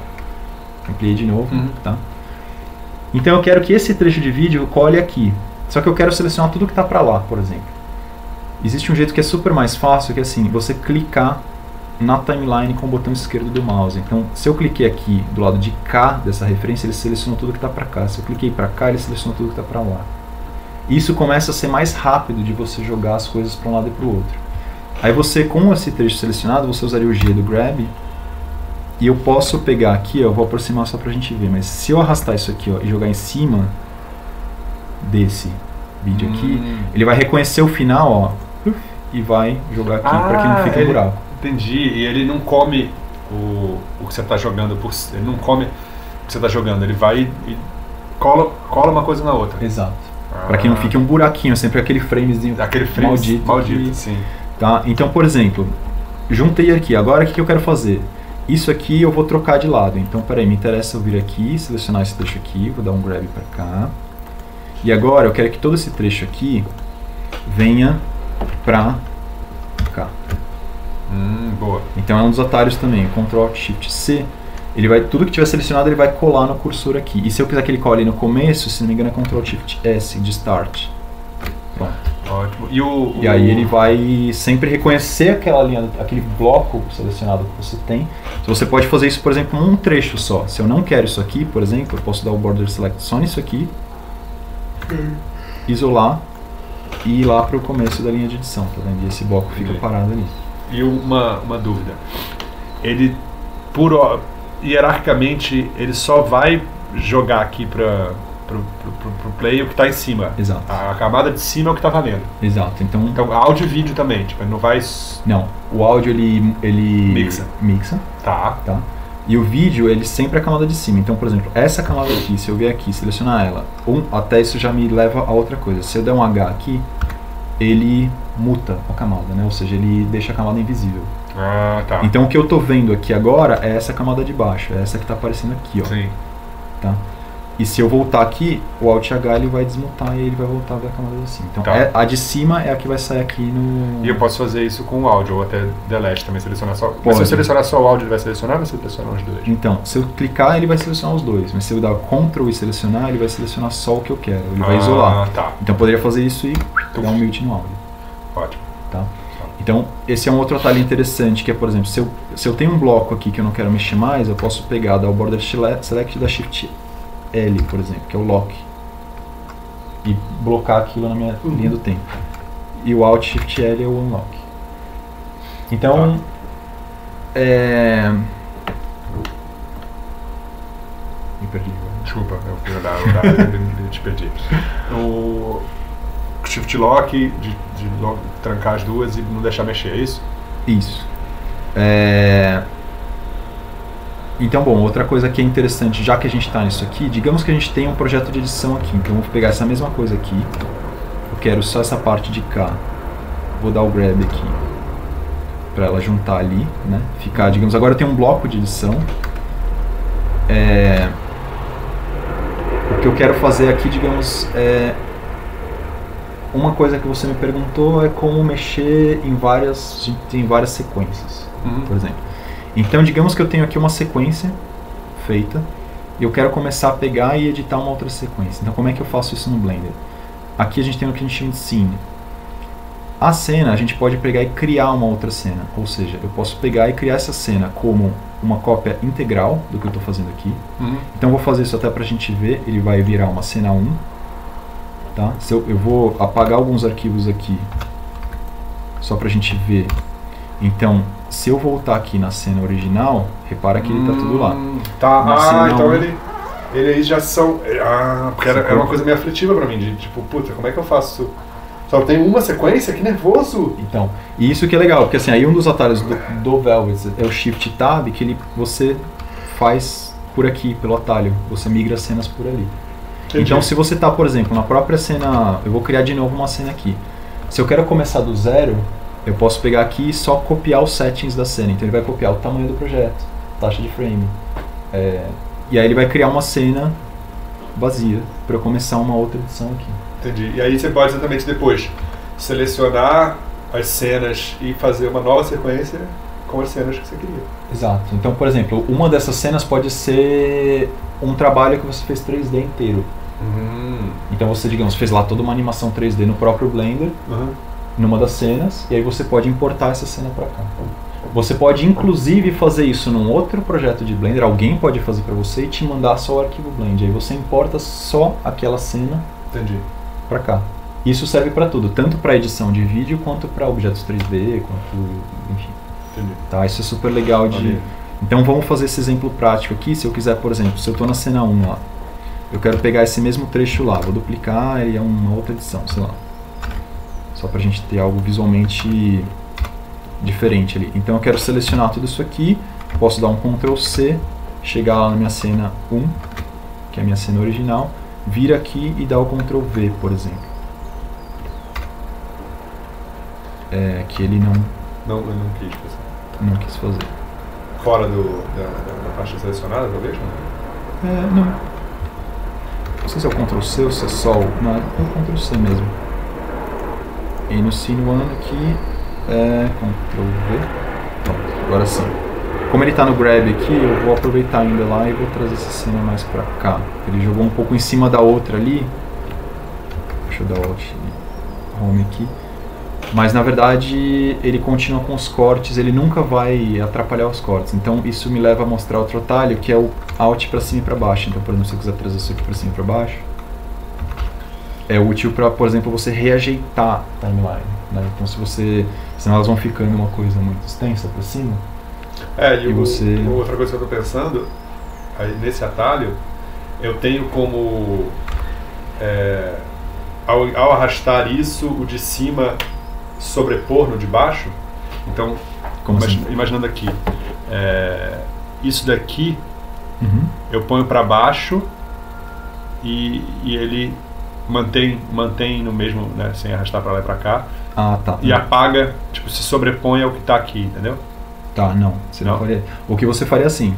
ampliei de novo, Uhum. tá? Então eu quero que esse trecho de vídeo colhe aqui. Só que eu quero selecionar tudo que está para lá, por exemplo. Existe um jeito que é super mais fácil, que é assim, você clicar na timeline com o botão esquerdo do mouse. Então, se eu cliquei aqui do lado de cá dessa referência, ele seleciona tudo que está para cá. Se eu cliquei para cá, ele seleciona tudo que está para lá. Isso começa a ser mais rápido de você jogar as coisas para um lado e para o outro. Aí você, com esse trecho selecionado, você usaria o G do Grab e eu posso pegar aqui, ó, eu vou aproximar só pra gente ver, mas se eu arrastar isso aqui ó, e jogar em cima desse vídeo aqui, Hum. ele vai reconhecer o final ó, e vai jogar aqui pra que não Ah, fique ele- buraco. Entendi. E ele não come o, o que você tá jogando por. Ele não come o que você tá jogando, ele vai e cola, cola uma coisa na outra. Exato. Para que não fique um buraquinho, sempre aquele framezinho Aquele frame maldito. maldito, que- sim. Tá? Então, por exemplo, juntei aqui. Agora o que que eu quero fazer? Isso aqui eu vou trocar de lado. Então, peraí, me interessa eu vir aqui, selecionar esse trecho aqui, vou dar um grab para cá. E agora eu quero que todo esse trecho aqui venha pra cá. Hum, boa. Então é um dos atalhos também, Ctrl Shift C. Ele vai, tudo que tiver selecionado ele vai colar no cursor aqui. E se eu quiser que ele cole no começo, se não me engano é Ctrl Shift S de Start. Pronto. Ótimo. E, o, E o- aí ele vai sempre reconhecer aquela linha, aquele bloco selecionado que você tem. Então você pode fazer isso, por exemplo, num trecho só. Se eu não quero isso aqui, por exemplo, eu posso dar o border select só nisso aqui, isolar e ir lá para o começo da linha de edição, tá vendo? E esse bloco fica Entendi. parado ali. E uma, uma dúvida. Ele, por hierarquicamente, ele só vai jogar aqui para pro, pro, pro, pro play o que está em cima. Exato. A camada de cima é o que está valendo. Exato. Então, Então, áudio e vídeo também. Tipo, ele não vai. não, o áudio ele ele Mixa. mixa, Tá. tá? E o vídeo, ele sempre é a camada de cima. Então, por exemplo, essa camada aqui, se eu vier aqui selecionar ela, um, até isso já me leva a outra coisa. Se eu der um H aqui, ele muta a camada, né? Ou seja, ele deixa a camada invisível. Ah, tá. Então, o que eu tô vendo aqui agora é essa camada de baixo, é essa que tá aparecendo aqui, ó. Sim. Tá? E se eu voltar aqui, o Alt H ele vai desmutar e ele vai voltar a ver a camada de cima. Então, Tá. é- a de cima é a que vai sair aqui no... E eu posso fazer isso com o áudio, ou até delete também, selecionar só. Mas se Pode. eu selecionar só o áudio, ele vai selecionar ou você seleciona os dois? Então, se eu clicar, ele vai selecionar os dois. Mas se eu dar Ctrl e selecionar, ele vai selecionar só o que eu quero. Ele vai ah, isolar. tá. Então eu poderia fazer isso e dar um mute no áudio. Ótimo. Tá? Então, esse é um outro atalho interessante, que é, por exemplo, se eu, se eu tenho um bloco aqui que eu não quero mexer mais, eu posso pegar, dar o border sele- select da Shift L, por exemplo, que é o lock. E blocar aquilo na minha linha do tempo. E o Alt Shift L é o unlock. Então, é... Me perdi agora. Desculpa, eu fui olhar o dado e te perdi. O shift lock, de, de trancar as duas e não deixar mexer, é isso? Isso. É, Então, bom, outra coisa que é interessante, já que a gente está nisso aqui, digamos que a gente tem um projeto de edição aqui, então eu vou pegar essa mesma coisa aqui, eu quero só essa parte de cá, vou dar o grab aqui, para ela juntar ali, né? Ficar, digamos, agora eu tenho um bloco de edição, é, o que eu quero fazer aqui, digamos, é uma coisa que você me perguntou é como mexer em várias, a tem várias sequências, por exemplo. Então, digamos que eu tenho aqui uma sequência feita e eu quero começar a pegar e editar uma outra sequência. Então, como é que eu faço isso no Blender? Aqui a gente tem o que a gente chama de scene. A cena a gente pode pegar e criar uma outra cena, ou seja, eu posso pegar e criar essa cena como uma cópia integral do que eu estou fazendo aqui. Uhum. Então vou fazer isso até pra gente ver, ele vai virar uma cena 1. Tá? Se eu, eu vou apagar alguns arquivos aqui, só pra gente ver. Então, se eu voltar aqui na cena original, repara que ele tá tudo lá. Hum, Tá, Na ah, então um. ele. Ele aí já são. Ah, porque era, era uma coisa meio aflitiva pra mim, de tipo, puta, como é que eu faço? Só tem uma sequência? Que nervoso! Então, e isso que é legal, porque assim, aí um dos atalhos do, do Velvet é o Shift Tab, que ele, você faz por aqui, pelo atalho. Você migra cenas por ali. Entendi. Então, se você tá, por exemplo, na própria cena, eu vou criar de novo uma cena aqui. Se eu quero começar do zero, eu posso pegar aqui e só copiar os settings da cena. Então, ele vai copiar o tamanho do projeto, taxa de frame. É, e aí ele vai criar uma cena vazia para eu começar uma outra edição aqui. Entendi. E aí você pode exatamente depois selecionar as cenas e fazer uma nova sequência com as cenas que você queria. Exato. Então, por exemplo, uma dessas cenas pode ser um trabalho que você fez 3D inteiro. Hum. Então você, digamos, fez lá toda uma animação 3D no próprio Blender, Uhum. numa das cenas, e aí você pode importar essa cena para cá. Você pode inclusive fazer isso num outro projeto de Blender, alguém pode fazer para você e te mandar só o arquivo Blend. Aí você importa só aquela cena para cá. Isso serve para tudo, tanto para edição de vídeo quanto para objetos 3D, quanto, enfim. Entendi. Tá, isso é super legal de Maneiro. Então vamos fazer esse exemplo prático aqui. Se eu quiser, por exemplo, se eu estou na cena 1 lá, eu quero pegar esse mesmo trecho lá, vou duplicar e é uma outra edição, sei lá. Só pra gente ter algo visualmente diferente ali. Então eu quero selecionar tudo isso aqui, posso dar um Ctrl C, chegar lá na minha cena 1, que é a minha cena original, vira aqui e dá o Ctrl V, por exemplo. É, que ele não, Não, eu não quis fazer. não quis fazer. Fora do, da, da, da faixa selecionada, talvez? Não? É, não. Não sei se é o Ctrl C ou se é o. Não, é o Ctrl C mesmo. E no Scene One aqui é Ctrl V. Pronto, agora sim. Como ele tá no grab aqui, eu vou aproveitar ainda lá e vou trazer essa cena mais pra cá. Ele jogou um pouco em cima da outra ali. Deixa eu dar Alt Home aqui. Mas na verdade ele continua com os cortes, ele nunca vai atrapalhar os cortes. Então isso me leva a mostrar outro atalho que é o Alt para cima e para baixo. Então, por exemplo, se eu quiser trazer isso aqui para cima e para baixo, é útil para, por exemplo, você reajeitar a timeline. Né? Então, se você, senão elas vão ficando uma coisa muito extensa para cima. É, e, E o- você- outra coisa que eu tô pensando, aí nesse atalho, eu tenho como. é, ao, ao arrastar isso, o de cima sobrepor no de baixo. Então, assim? imaginando aqui, é, isso daqui Uhum. eu ponho para baixo e, e ele mantém, mantém no mesmo, né, sem arrastar para lá e para cá, Ah, tá. e apaga, tipo, se sobrepõe ao que está aqui, entendeu? Tá, não. Você não. Não? faria. O que você faria é assim.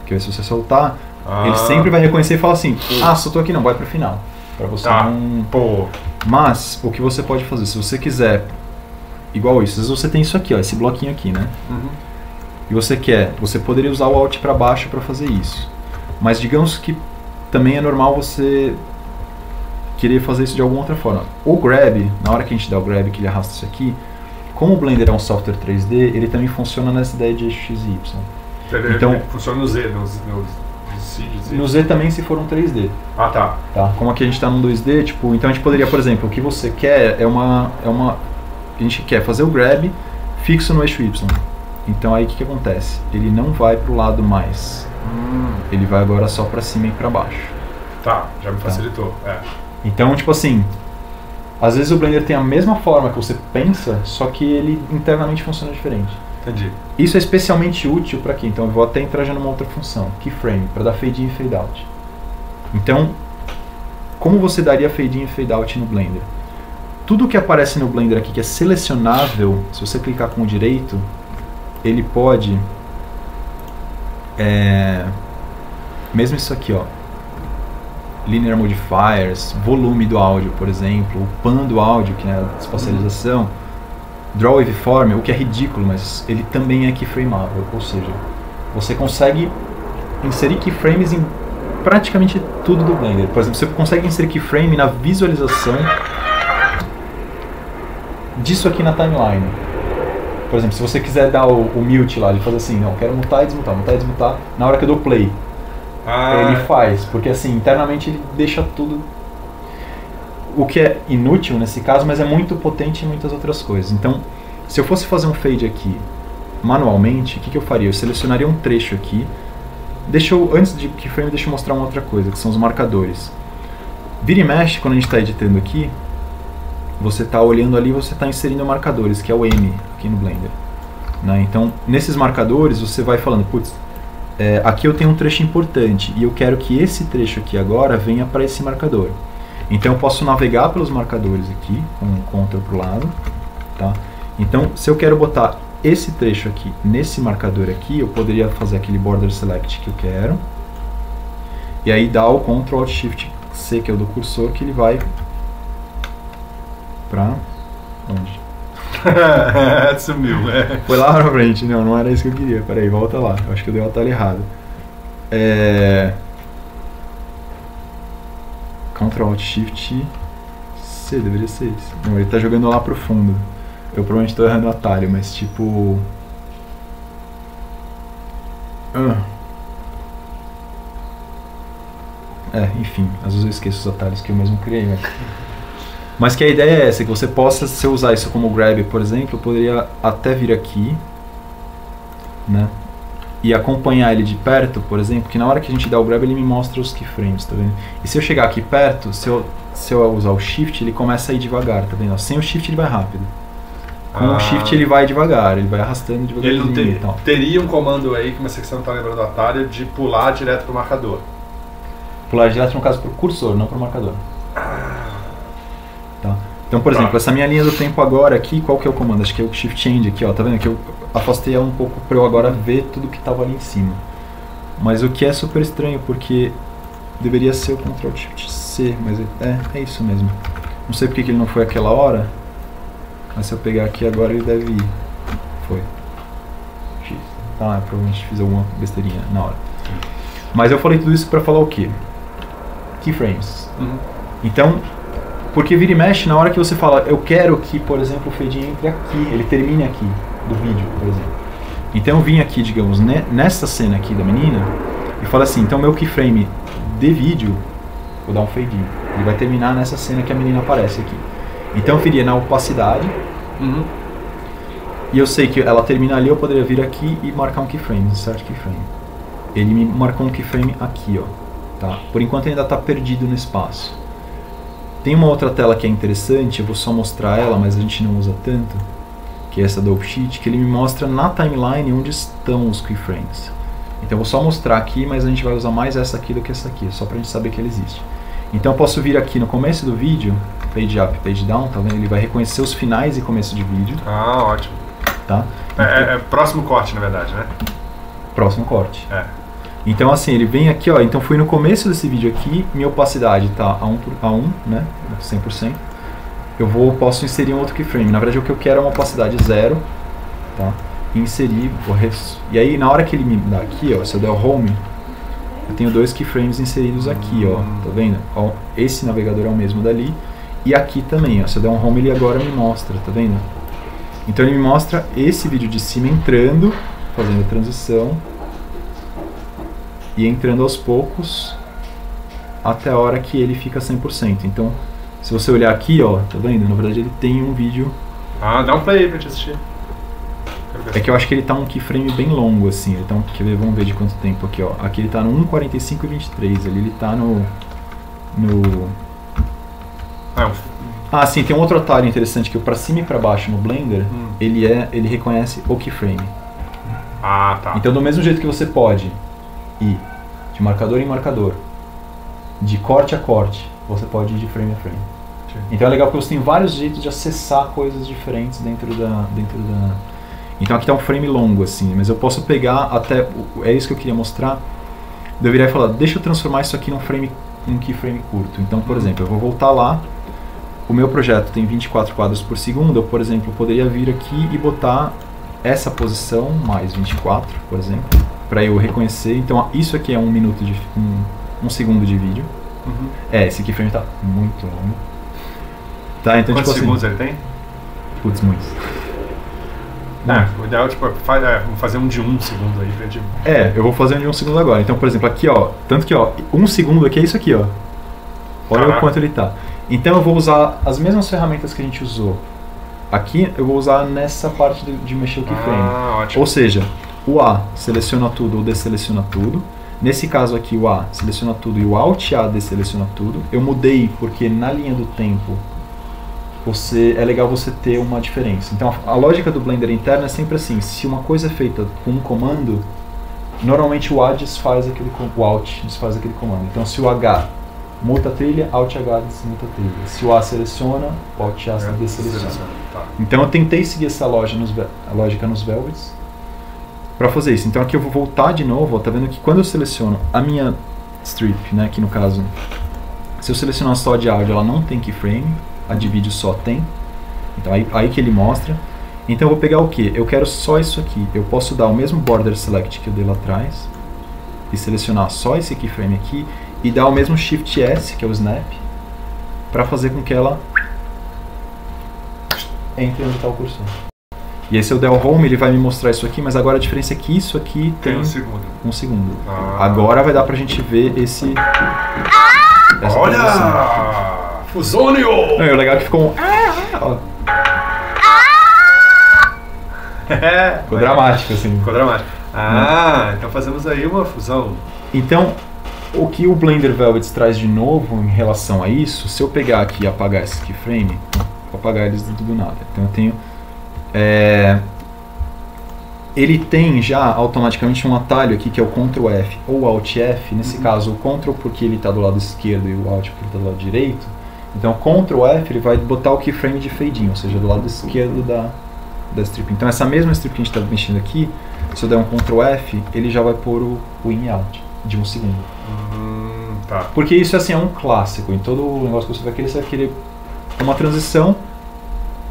Porque se você soltar, Ah, ele sempre vai reconhecer e falar assim: Ah, soltou aqui não, vai pro final. Pra você Tá. não. Pô, Mas, o que você pode fazer, se você quiser, igual isso, às vezes você tem isso aqui, ó, esse bloquinho aqui, né? uhum. E você quer, você poderia usar o Alt para baixo para fazer isso. Mas digamos que também é normal você querer fazer isso de alguma outra forma. O Grab, na hora que a gente dá o Grab, que ele arrasta isso aqui, como o Blender é um software 3D, ele também funciona nessa ideia de eixo X e Y. Então- funciona no Z, no, Z. No Z também se for um 3D. Ah, tá. Tá? Como aqui a gente está num 2D, tipo, então a gente poderia, por exemplo, o que você quer é uma é uma a gente quer fazer o grab fixo no eixo Y. Então aí o que, que acontece? Ele não vai para o lado mais. Ele vai agora só para cima e para baixo. Tá, já me facilitou. É. Então, tipo assim, às vezes o Blender tem a mesma forma que você pensa, só que ele internamente funciona diferente. Entendi. Isso é especialmente útil para quê? Então eu vou até entrar já numa outra função, keyframe, para dar fade in e fade out. Então, como você daria fade in e fade out no Blender? Tudo que aparece no Blender aqui que é selecionável, se você clicar com o direito, ele pode é, mesmo isso aqui, ó, linear modifiers, volume do áudio, por exemplo, o pan do áudio, que é a espacialização, draw waveform, o que é ridículo, mas ele também é keyframeável, ou seja, você consegue inserir keyframes em praticamente tudo do Blender. Por exemplo, você consegue inserir keyframe na visualização disso aqui na timeline. Por exemplo, se você quiser dar o, o mute lá, ele faz assim, não, quero mutar e desmutar, mutar e desmutar, na hora que eu dou play, Ah, ele faz, porque assim, internamente ele deixa tudo. O que é inútil nesse caso, mas é muito potente em muitas outras coisas. Então, se eu fosse fazer um fade aqui manualmente, o que, que eu faria? Eu selecionaria um trecho aqui. Deixa eu, antes de keyframe, deixa eu mostrar uma outra coisa, que são os marcadores. Vira e mexe, quando a gente está editando aqui, você está olhando ali, você está inserindo marcadores, que é o M aqui no Blender. né? Então, nesses marcadores, você vai falando, putz, é, aqui eu tenho um trecho importante e eu quero que esse trecho aqui agora venha para esse marcador. Então eu posso navegar pelos marcadores aqui, com o Ctrl para o lado. Tá? Então, se eu quero botar esse trecho aqui nesse marcador aqui, eu poderia fazer aquele Border Select que eu quero. E aí dar o Ctrl Shift C, que é o do cursor, que ele vai para onde? Sumiu, é. Foi lá pra frente, não, não era isso que eu queria. Peraí, volta lá. Eu acho que eu dei o atalho errado. É. Ctrl Alt Shift C, deveria ser isso. Não, ele tá jogando lá pro fundo. Eu provavelmente tô errando o atalho, mas tipo. Ah. É, enfim, às vezes eu esqueço os atalhos que eu mesmo criei, né? Mas que a ideia é essa, que você possa, se usar isso como grab, por exemplo, eu poderia até vir aqui, né? E acompanhar ele de perto, por exemplo, que na hora que a gente dá o grab ele me mostra os keyframes, tá vendo? E se eu chegar aqui perto, se eu, se eu usar o shift, ele começa a ir devagar, tá vendo? Sem o shift ele vai rápido. Com Ah. o shift ele vai devagar, ele vai arrastando Ele devagarzinho não tem, tal. teria um comando aí, que você não está lembrando do atalho, de pular direto pro marcador. Polaridade elétrica no caso para o cursor, não para o marcador. Tá? Então, por exemplo, essa minha linha do tempo agora aqui, qual que é o comando? Acho que é o Shift Change aqui, ó, tá vendo? Que eu afastei ela um pouco para eu agora ver tudo que estava ali em cima. Mas o que é super estranho, porque deveria ser o Ctrl Shift C, mas é, é isso mesmo. Não sei porque que ele não foi aquela hora, mas se eu pegar aqui agora ele deve ir. Foi. X. Ah, provavelmente fiz alguma besteirinha na hora. Mas eu falei tudo isso para falar o quê? Keyframes. Uhum. Então, porque vira e mexe na hora que você fala, eu quero que, por exemplo, o fade entre aqui, ele termine aqui, do vídeo, por exemplo. Então eu vim aqui, digamos, ne- nessa cena aqui da menina, e falo assim, então meu keyframe de vídeo, vou dar um fade in, ele vai terminar nessa cena que a menina aparece aqui. Então eu viria na opacidade, Uhum. e eu sei que ela termina ali, eu poderia vir aqui e marcar um keyframe, insert keyframe. Ele me marcou um keyframe aqui, ó. Tá? Por enquanto ainda está perdido no espaço. Tem uma outra tela que é interessante, eu vou só mostrar ela, mas a gente não usa tanto, que é essa do Sheet, que ele me mostra na timeline onde estão os keyframes. Então eu vou só mostrar aqui, mas a gente vai usar mais essa aqui do que essa aqui, só pra gente saber que ele existe. Então eu posso vir aqui no começo do vídeo, page up, page down, tá vendo? Ele vai reconhecer os finais e começo de vídeo, Ah, ótimo. tá? É, é- é próximo corte, na verdade, né? Próximo corte. É. Então assim, ele vem aqui, ó, então fui no começo desse vídeo aqui, minha opacidade tá a 1, por, a 1 né, 100%. Eu vou, posso inserir um outro keyframe. Na verdade o que eu quero é uma opacidade zero, tá? Inserir, vou res... e aí na hora que ele me dá aqui, ó, se eu der o home, eu tenho dois keyframes inseridos aqui, ó, tá vendo? Ó, esse navegador é o mesmo dali, e aqui também, ó, se eu der um home ele agora me mostra, tá vendo? Então ele me mostra esse vídeo de cima entrando, fazendo a transição, e entrando aos poucos até a hora que ele fica 100%. Então, se você olhar aqui, ó, tá vendo? Na verdade ele tem um vídeo, Ah, dá um play aí pra gente assistir. É que eu acho que ele tá um keyframe bem longo assim, ele tá um, quer ver, vamos ver de quanto tempo aqui, ó. Aqui ele tá no 1:45 e 23, ali ele tá no no Ah, um- Ah, sim, tem um outro atalho interessante que para cima e para baixo no Blender, Hum. ele é, ele reconhece o keyframe. ah, tá. Então, do mesmo jeito que você pode ir de marcador em marcador, de corte a corte, você pode ir de frame a frame. Sim. Então é legal porque você tem vários jeitos de acessar coisas diferentes dentro da. Dentro da... Então aqui está um frame longo, assim, mas eu posso pegar até. É isso que eu queria mostrar. Eu virar e falar, deixa eu transformar isso aqui num frame, num keyframe curto. Então, por exemplo, eu vou voltar lá. O meu projeto tem 24 quadros por segundo. Eu, por exemplo, poderia vir aqui e botar essa posição mais 24, por exemplo, para eu reconhecer. Então, isso aqui é um minuto de um, um segundo de vídeo. Uhum. É, esse keyframe tá muito longo. Tá, então Quantos tipo segundos assim, ele tem? putz, muitos. É, o ideal tipo, fa- é, fazer um de um segundo aí pra gente. É, eu vou fazer um de um segundo agora. Então, por exemplo, aqui ó, tanto que ó, um segundo aqui é isso aqui ó. Olha o Caraca. quanto ele tá. Então eu vou usar as mesmas ferramentas que a gente usou. Aqui eu vou usar nessa parte de, de mexer o keyframe. Ah, ótimo. Ou seja, o A seleciona tudo ou deseleciona tudo. Nesse caso aqui, o A seleciona tudo e o Alt A deseleciona tudo. Eu mudei porque na linha do tempo você é legal você ter uma diferença. Então a, a lógica do Blender interno é sempre assim: se uma coisa é feita com um comando, normalmente o A desfaz aquele com- o Alt desfaz aquele comando. Então se o H muta a trilha, Alt H desmuta a trilha. Se o A seleciona, o Alt A É, deseleciona. Tá. Então eu tentei seguir essa loja nos, lógica nos Velvets para fazer isso. Então aqui eu vou voltar de novo, ó, tá vendo que quando eu seleciono a minha strip, né, aqui no caso, se eu selecionar só de áudio, ela não tem keyframe, a de vídeo só tem. Então aí, aí que ele mostra. Então eu vou pegar o que? Eu quero só isso aqui. Eu posso dar o mesmo border select que eu dei lá atrás e selecionar só esse keyframe aqui e dar o mesmo shift S, que é o snap, para fazer com que ela entre onde está o cursor. E aí se eu der o home, ele vai me mostrar isso aqui, mas agora a diferença é que isso aqui Tem tem um segundo. um segundo. Ah. Agora vai dar pra gente ver esse... essa transição. Olha! Fusônio! Não, e o legal é que ficou um... É, Ficou dramático, assim. Ficou dramático. Ah, então fazemos aí uma fusão. Então, o que o Blender Velvet traz de novo em relação a isso, se eu pegar aqui e apagar esse keyframe, vou apagar eles do do nada. Então eu tenho. É, ele tem já automaticamente um atalho aqui que é o Ctrl F ou Alt F. Nesse Uhum. caso, o Ctrl porque ele está do lado esquerdo e o Alt porque ele está do lado direito. Então, Ctrl F ele vai botar o keyframe de fade in, ou seja, do lado esquerdo da, da strip. Então, essa mesma strip que a gente está mexendo aqui, se eu der um Ctrl F, ele já vai pôr o, o in e out de um segundo. Hum, tá. Porque isso assim, é um clássico. Em todo o negócio que você vai querer, você vai querer uma transição,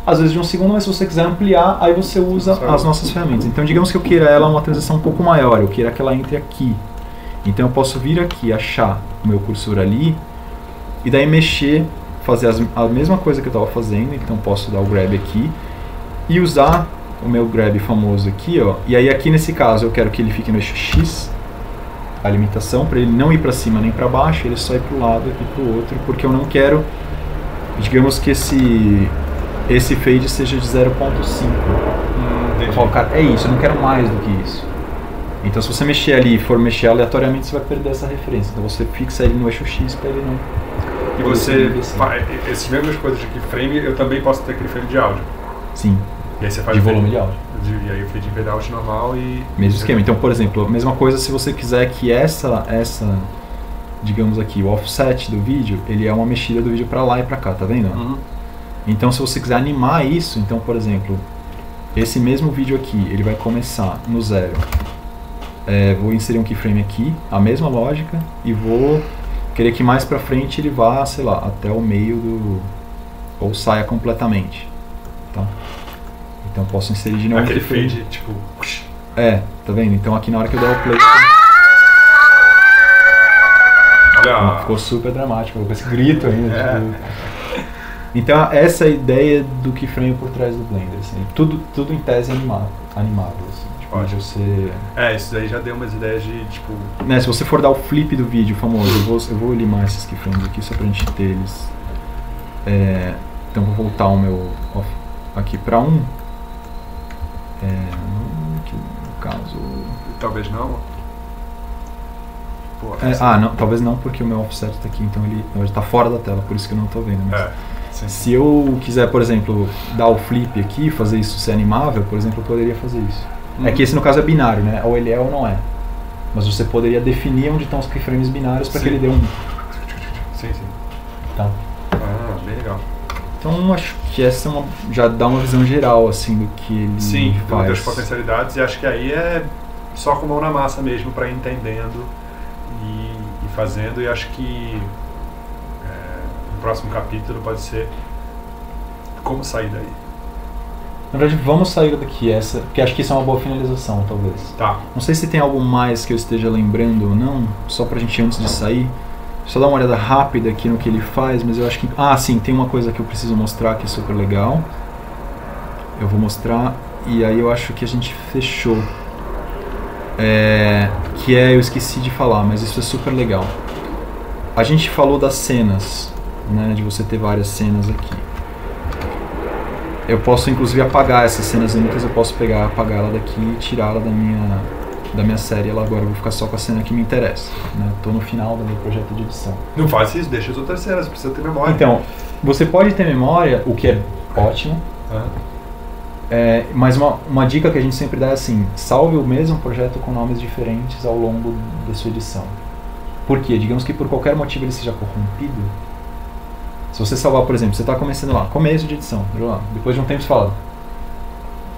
às vezes de um segundo, mas se você quiser ampliar, aí você usa as nossas ferramentas. Então, digamos que eu queira ela uma transição um pouco maior, eu queira que ela entre aqui. Então, eu posso vir aqui, achar o meu cursor ali, e daí mexer, fazer as- a mesma coisa que eu estava fazendo. Então, posso dar o grab aqui e usar o meu grab famoso aqui, ó. E aí, aqui nesse caso, eu quero que ele fique no eixo X, a limitação para ele não ir para cima nem para baixo, ele só ir para o lado e para o outro, porque eu não quero, digamos que esse esse fade seja de 0.5. Hum, falo, cara, é isso, eu não quero mais do que isso. Então, se você mexer ali e for mexer aleatoriamente, você vai perder essa referência. Então, você fixa ele no eixo X para ele não. E você, esses mesmas coisas de keyframe, eu também posso ter keyframe de áudio. Sim, E aí você faz de volume de áudio. de- E aí o fade fade out normal e. Mesmo esquema. Então, por exemplo, a mesma coisa se você quiser que essa, essa, digamos aqui, o offset do vídeo, ele é uma mexida do vídeo para lá e para cá, tá vendo? Uhum. Então, se você quiser animar isso, então, por exemplo, esse mesmo vídeo aqui, ele vai começar no zero. É, vou inserir um keyframe aqui, a mesma lógica, e vou querer que mais pra frente ele vá, sei lá, até o meio do... ou saia completamente. Tá? Então, posso inserir de novo um Aquele keyframe. fade, tipo. É, tá vendo? Então, aqui na hora que eu der o play... Olha. Ficou super dramático, com esse grito ainda. É. tipo. Então essa é a ideia do keyframe por trás do Blender. Assim. Tudo, tudo em tese animado, animado assim. Tipo, você... É, isso daí já deu umas ideias de, tipo. né, se você for dar o flip do vídeo famoso, eu vou, eu vou limar esses keyframes aqui só pra gente ter eles. É, então vou voltar o meu off aqui pra um. É, um, que no caso. Talvez não. Pô, É, ah, não, talvez não porque o meu offset tá aqui, então ele está fora da tela, por isso que eu não tô vendo. Mas É, sim. Se eu quiser, por exemplo, dar o flip aqui, fazer isso ser animável, por exemplo, eu poderia fazer isso. É Uhum. que esse no caso é binário, né? Ou ele é ou não é. Mas você poderia definir onde estão os keyframes binários para que Sim. ele dê um. Sim, sim. Tá? Ah, bem legal. Então acho que essa é uma, já dá uma visão geral assim do que ele Sim, faz. das potencialidades, e acho que aí é só com mão na massa mesmo para ir entendendo e, e fazendo, e acho que é, próximo capítulo pode ser como sair daí. Na verdade, vamos sair daqui, essa, porque acho que isso é uma boa finalização, talvez. Tá. Não sei se tem algo mais que eu esteja lembrando ou não, só pra gente antes de sair. Só dar uma olhada rápida aqui no que ele faz, mas eu acho que. Ah, sim, tem uma coisa que eu preciso mostrar que é super legal. Eu vou mostrar e aí eu acho que a gente fechou. É, que é, eu esqueci de falar, mas isso é super legal. A gente falou das cenas, né, de você ter várias cenas aqui. Eu posso inclusive apagar essas cenas únicas, eu posso pegar, apagar ela daqui e tirá-la da minha da minha série. Ela agora eu vou ficar só com a cena que me interessa. Né? Tô no final do meu projeto de edição. Não faz isso, deixa as outras cenas, precisa ter memória. Então, você pode ter memória, o que é ótimo. Ah, É, mas uma, uma dica que a gente sempre dá é assim: salve o mesmo projeto com nomes diferentes ao longo da sua edição. Por quê? Digamos que por qualquer motivo ele seja corrompido. Se você salvar, por exemplo, você está começando lá, começo de edição, depois de um tempo você fala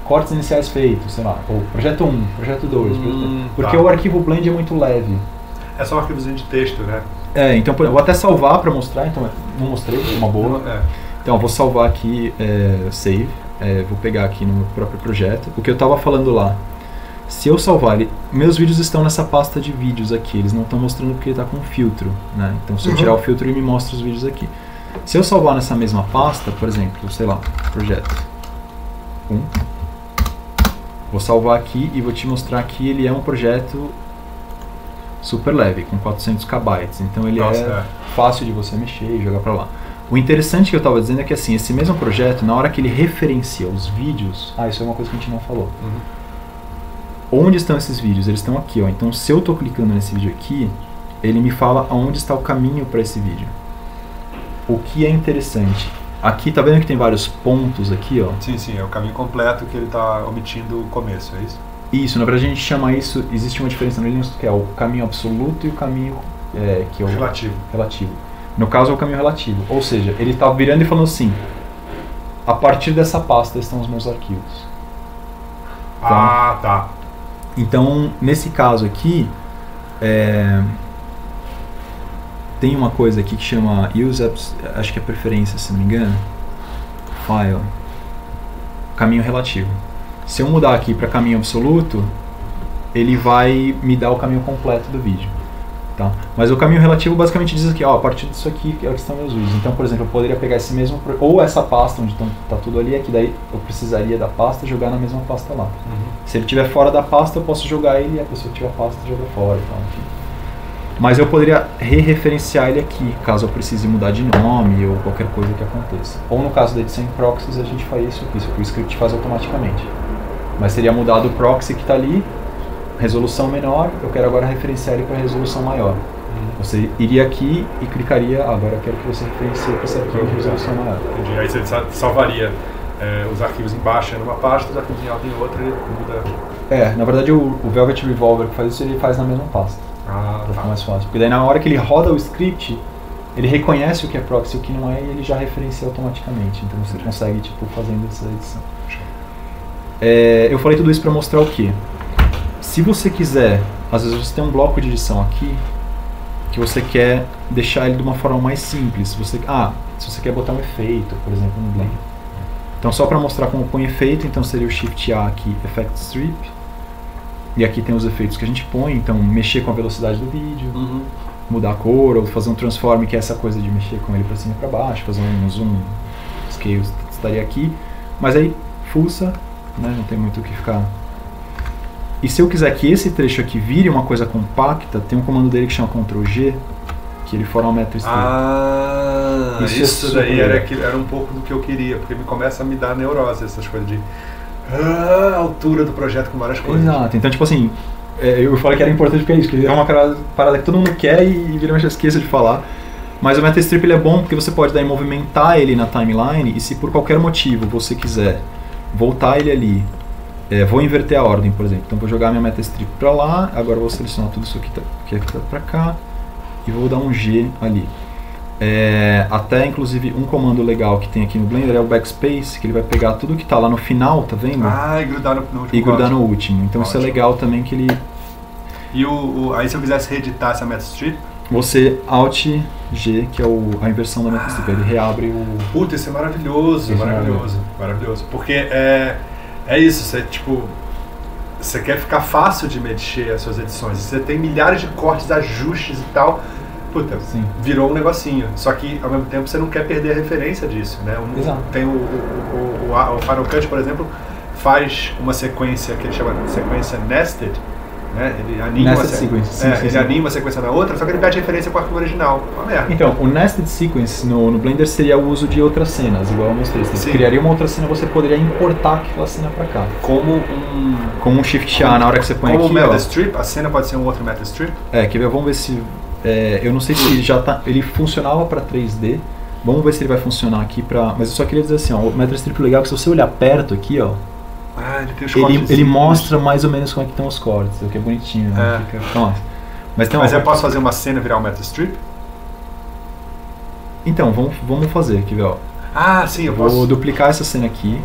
cortes iniciais feitos, sei lá, ou projeto 1, projeto 2, Hum, porque tá. o arquivo blend é muito leve. É só um arquivozinho de texto, né? É, então eu vou até salvar para mostrar, então não mostrei, uma boa. É. Então, eu vou salvar aqui, é, save, é, vou pegar aqui no meu próprio projeto. O que eu estava falando lá, se eu salvar, ele, meus vídeos estão nessa pasta de vídeos aqui, eles não estão mostrando porque ele está com filtro, né? Então, se eu Uhum. tirar o filtro, ele me mostra os vídeos aqui. Se eu salvar nessa mesma pasta, por exemplo, sei lá, projeto 1, vou salvar aqui e vou te mostrar que ele é um projeto super leve, com 400 KB. Então, ele Nossa, é é. fácil de você mexer e jogar para lá. O interessante que eu estava dizendo é que assim, esse mesmo projeto, na hora que ele referencia os vídeos, ah, isso é uma coisa que a gente não falou. Uhum. Onde estão esses vídeos? Eles estão aqui, ó. Então, se eu estou clicando nesse vídeo aqui, ele me fala aonde está o caminho para esse vídeo. O que é interessante. Aqui, tá vendo que tem vários pontos aqui, ó? Sim, sim, é o caminho completo que ele está omitindo o começo, é isso? Isso, na verdade a gente chama isso, existe uma diferença no Linux que é o caminho absoluto e o caminho é, que é o Relativo. relativo. No caso é o caminho relativo, ou seja, ele está virando e falando assim: a partir dessa pasta estão os meus arquivos. Ah, tá. Então, nesse caso aqui, é, tem uma coisa aqui que chama use acho que é preferência, se não me engano, file, caminho relativo. Se eu mudar aqui para caminho absoluto, ele vai me dar o caminho completo do vídeo. Tá? Mas o caminho relativo basicamente diz aqui, ó, a partir disso aqui é o que estão meus vídeos. Então, por exemplo, eu poderia pegar esse mesmo, ou essa pasta onde está tudo ali, é que daí eu precisaria da pasta e jogar na mesma pasta lá. Se ele estiver fora da pasta, eu posso jogar ele e a pessoa que tiver a pasta joga fora e tal, enfim. Mas eu poderia re-referenciar ele aqui, caso eu precise mudar de nome ou qualquer coisa que aconteça. Ou no caso da edição em proxies, a gente faz isso aqui, isso aqui o script faz automaticamente. Mas seria mudado o proxy que está ali, resolução menor, eu quero agora referenciar ele para resolução maior. Você iria aqui e clicaria, ah, agora quero que você referencie para esse arquivo de resolução maior. Entendi. Aí você sa- salvaria é, os arquivos embaixo numa pasta, os arquivos em alta em outra e muda. É, na verdade o, o Velvet Revolver que faz isso, ele faz na mesma pasta. Ah, tá. mais fácil. Porque daí na hora que ele roda o script, ele reconhece o que é proxy e o que não é e ele já referencia automaticamente. Então você consegue, tipo, fazendo essa edição. É, eu falei tudo isso para mostrar o quê? Se você quiser, às vezes você tem um bloco de edição aqui que você quer deixar ele de uma forma mais simples. Você, ah, se você quer botar um efeito, por exemplo, no Blender. Então só para mostrar como põe efeito, então seria o Shift A aqui, Effect Strip. E aqui tem os efeitos que a gente põe, então mexer com a velocidade do vídeo, Uhum. mudar a cor, ou fazer um transform, que é essa coisa de mexer com ele para cima e para baixo, fazer um zoom, scale estaria aqui. Mas aí, fuça, né, não tem muito o que ficar. E se eu quiser que esse trecho aqui vire uma coisa compacta, tem um comando dele que chama Ctrl G, que ele formata isso. Ah, Isso isso, é daí era, era um pouco do que eu queria, porque me começa a me dar neurose essas coisas de ah, altura do projeto com várias coisas. Exato, então tipo assim, é, eu falei que era importante porque é isso, que é uma parada que todo mundo quer e vira eu esqueço de falar. Mas o MetaStrip ele é bom porque você pode daí movimentar ele na timeline e se por qualquer motivo você quiser voltar ele ali, é, vou inverter a ordem, por exemplo. Então vou jogar minha MetaStrip pra lá, agora vou selecionar tudo isso aqui tá, que tá pra cá e vou dar um G ali. É, até inclusive um comando legal que tem aqui no Blender é o backspace, que ele vai pegar tudo que tá lá no final, tá vendo? Ah, e grudar no, no último e grudar no último. Então isso é Ótimo. legal também que ele E o, o- aí se eu quisesse reeditar essa metastrip, você Alt G, que é o, a inversão da MetaStrip, ele reabre o puta, isso é maravilhoso, é maravilhoso, maravilhoso. Porque é, é isso, você tipo. Você quer ficar fácil de mexer as suas edições. Você tem milhares de cortes, ajustes e tal. Puta, Sim. virou um negocinho. Só que ao mesmo tempo você não quer perder a referência disso, né? Um- Exato. Tem o, o, o, o- Final Cut, por exemplo, faz uma sequência que ele chama de sequência nested, né? Ele anima Nested se- sequence, sim, é, sim, ele sim. anima uma sequência na outra, só que ele perde referência com o arquivo original. Uma merda. Então, o Nested Sequence no, no Blender seria o uso de outras cenas, igual eu mostrei. Você criaria uma outra cena, você poderia importar aquela cena pra cá. Como um Com um Shift A na hora que você põe como aqui, meta ó. strip, a cena pode ser um outro meta strip. É, quer ver? Vamos ver se. É, eu não sei se já tá. Ele funcionava pra 3D. Vamos ver se ele vai funcionar aqui pra. Mas eu só queria dizer assim, ó, o Metal Strip legal é que se você olhar perto aqui, ó, Ah, ele ele, ele mostra mais ou menos como é que estão os cortes, o que é bonitinho, né? É. Fica. Mas então, Mas ó, eu posso fazer uma cena virar um meta strip? então vamos, vamos fazer, ver, ó. Ah, sim, eu Vou posso. duplicar essa cena aqui,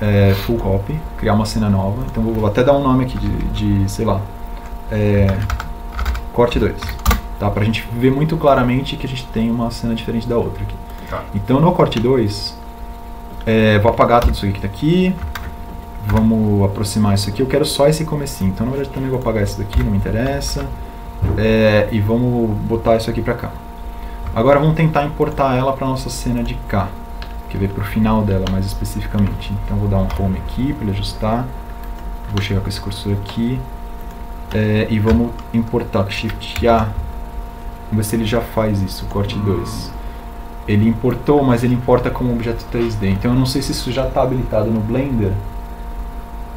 é, full copy, criar uma cena nova. Então vou até dar um nome aqui de, de sei lá, é, corte 2. Tá? Pra gente ver muito claramente que a gente tem uma cena diferente da outra aqui. Tá. Então no corte 2, é, vou apagar tudo isso aqui que tá aqui. Vamos aproximar isso aqui. Eu quero só esse comecinho. Então na verdade também vou apagar isso daqui, não me interessa. É, e vamos botar isso aqui pra cá. Agora vamos tentar importar ela para nossa cena de cá. Quer ver pro final dela mais especificamente. Então vou dar um home aqui para ele ajustar. Vou chegar com esse cursor aqui. É, e vamos importar Shift A. Vamos ver se ele já faz isso, corte 2. Ele importou, mas ele importa como objeto 3D. Então eu não sei se isso já está habilitado no Blender.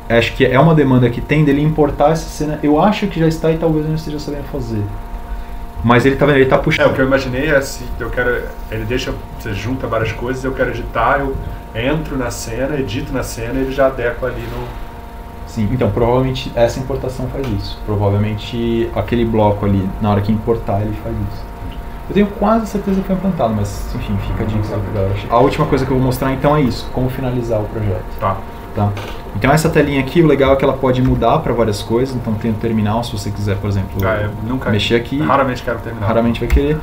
Acho que é uma demanda que tem dele importar essa cena. Eu acho que já está e talvez eu não esteja sabendo fazer. Mas ele tá vendo, ele tá É, puxando. o que eu imaginei é assim, eu quero. Ele deixa. Você junta várias coisas, eu quero editar, eu entro na cena, edito na cena ele já adequa ali no. Sim, então provavelmente essa importação faz isso. Provavelmente aquele bloco ali, na hora que importar, ele faz isso. Eu tenho quase certeza que foi implantado, mas enfim, fica a dica só pra galera. A última coisa que eu vou mostrar então é isso, como finalizar o projeto. Tá. Tá? Então essa telinha aqui, o legal é que ela pode mudar para várias coisas. Então tem o terminal, se você quiser, por exemplo, Ah, mexer aqui, Raramente quero terminar. raramente vai querer.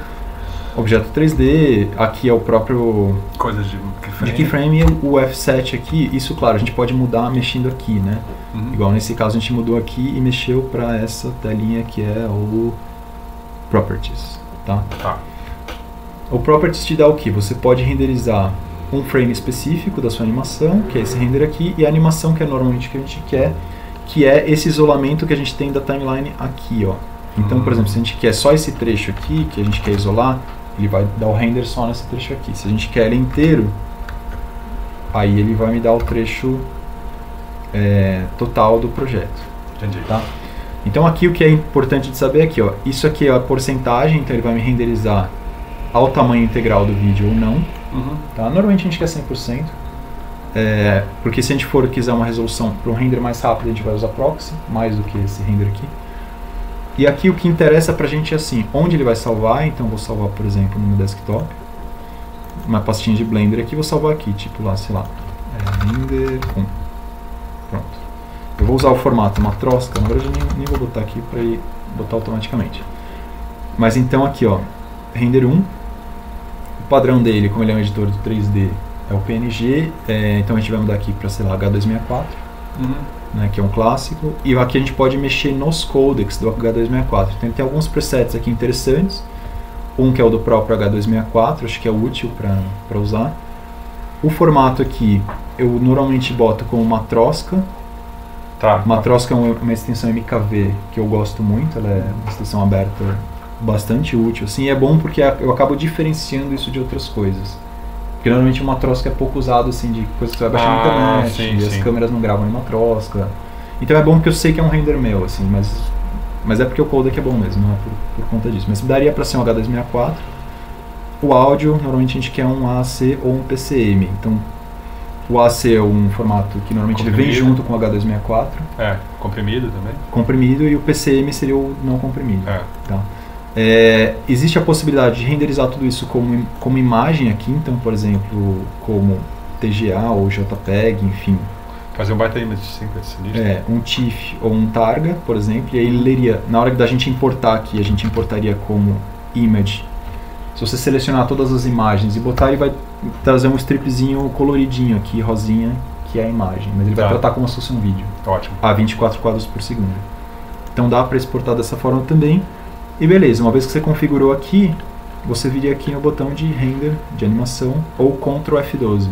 Objeto 3D, aqui é o próprio Coisas de keyframe. de keyframe e o F7 aqui, isso claro, a gente pode mudar mexendo aqui, né? Uhum. Igual nesse caso a gente mudou aqui e mexeu para essa telinha que é o Properties, tá? Tá. O Properties te dá o que? Você pode renderizar um frame específico da sua animação, que é esse render aqui, e a animação que é normalmente que a gente quer, que é esse isolamento que a gente tem da timeline aqui, ó. Então, por exemplo, se a gente quer só esse trecho aqui, que a gente quer isolar, ele vai dar o render só nesse trecho aqui. Se a gente quer ele inteiro, aí ele vai me dar o trecho é, total do projeto. Entendi. Tá? Então aqui o que é importante de saber é aqui, ó, isso aqui é a porcentagem, então ele vai me renderizar ao tamanho integral do vídeo ou não. Uhum. Tá? Normalmente a gente quer 100%, é, porque se a gente for quiser uma resolução para um render mais rápido, a gente vai usar proxy, mais do que esse render aqui. E aqui o que interessa pra gente é assim, onde ele vai salvar, então vou salvar, por exemplo, no meu desktop, uma pastinha de Blender aqui, vou salvar aqui, tipo lá, sei lá, é, render 1. Pronto. Eu vou usar o formato matrosca, na verdade eu nem, nem vou botar aqui para ele botar automaticamente. Mas então aqui, ó, render 1, o padrão dele, como ele é um editor do 3D, é o PNG, é, então a gente vai mudar aqui para, sei lá, H264, Uhum. né, que é um clássico, e aqui a gente pode mexer nos codecs do H264. Então tem alguns presets aqui interessantes, um que é o do próprio H264, acho que é útil para usar. O formato aqui, eu normalmente boto como matrosca, Tá. Matroska é uma, uma extensão MKV que eu gosto muito, ela é uma extensão aberta bastante útil. Assim, e é bom porque eu acabo diferenciando isso de outras coisas. Porque normalmente uma Matroska é pouco usado assim, de coisas que você vai baixar Ah, na internet, sim, e as sim. câmeras não gravam em Matroska. Então é bom porque eu sei que é um render meu, assim, mas, mas é porque o codec é bom mesmo, não é por, por conta disso. Mas daria para ser um H264. O áudio, normalmente a gente quer um AAC ou um PCM. Então, o AAC é um formato que normalmente ele vem junto com o H264 É, comprimido também? comprimido e o PCM seria o não comprimido. É. Tá? É, existe a possibilidade de renderizar tudo isso como, como imagem aqui, então, por exemplo, como TGA ou JPEG, enfim, Fazer um baita image sync sinistro. é, um TIFF ou um Targa, por exemplo, e aí ele leria, na hora da gente importar aqui, a gente importaria como image. Se você selecionar todas as imagens e botar, ele vai trazer um stripzinho coloridinho aqui, rosinha, que é a imagem, mas ele vai Tá. tratar como se fosse um vídeo Ótimo. a 24 quadros por segundo. Então dá para exportar dessa forma também. E beleza, uma vez que você configurou aqui, você viria aqui no botão de render de animação ou Ctrl F12.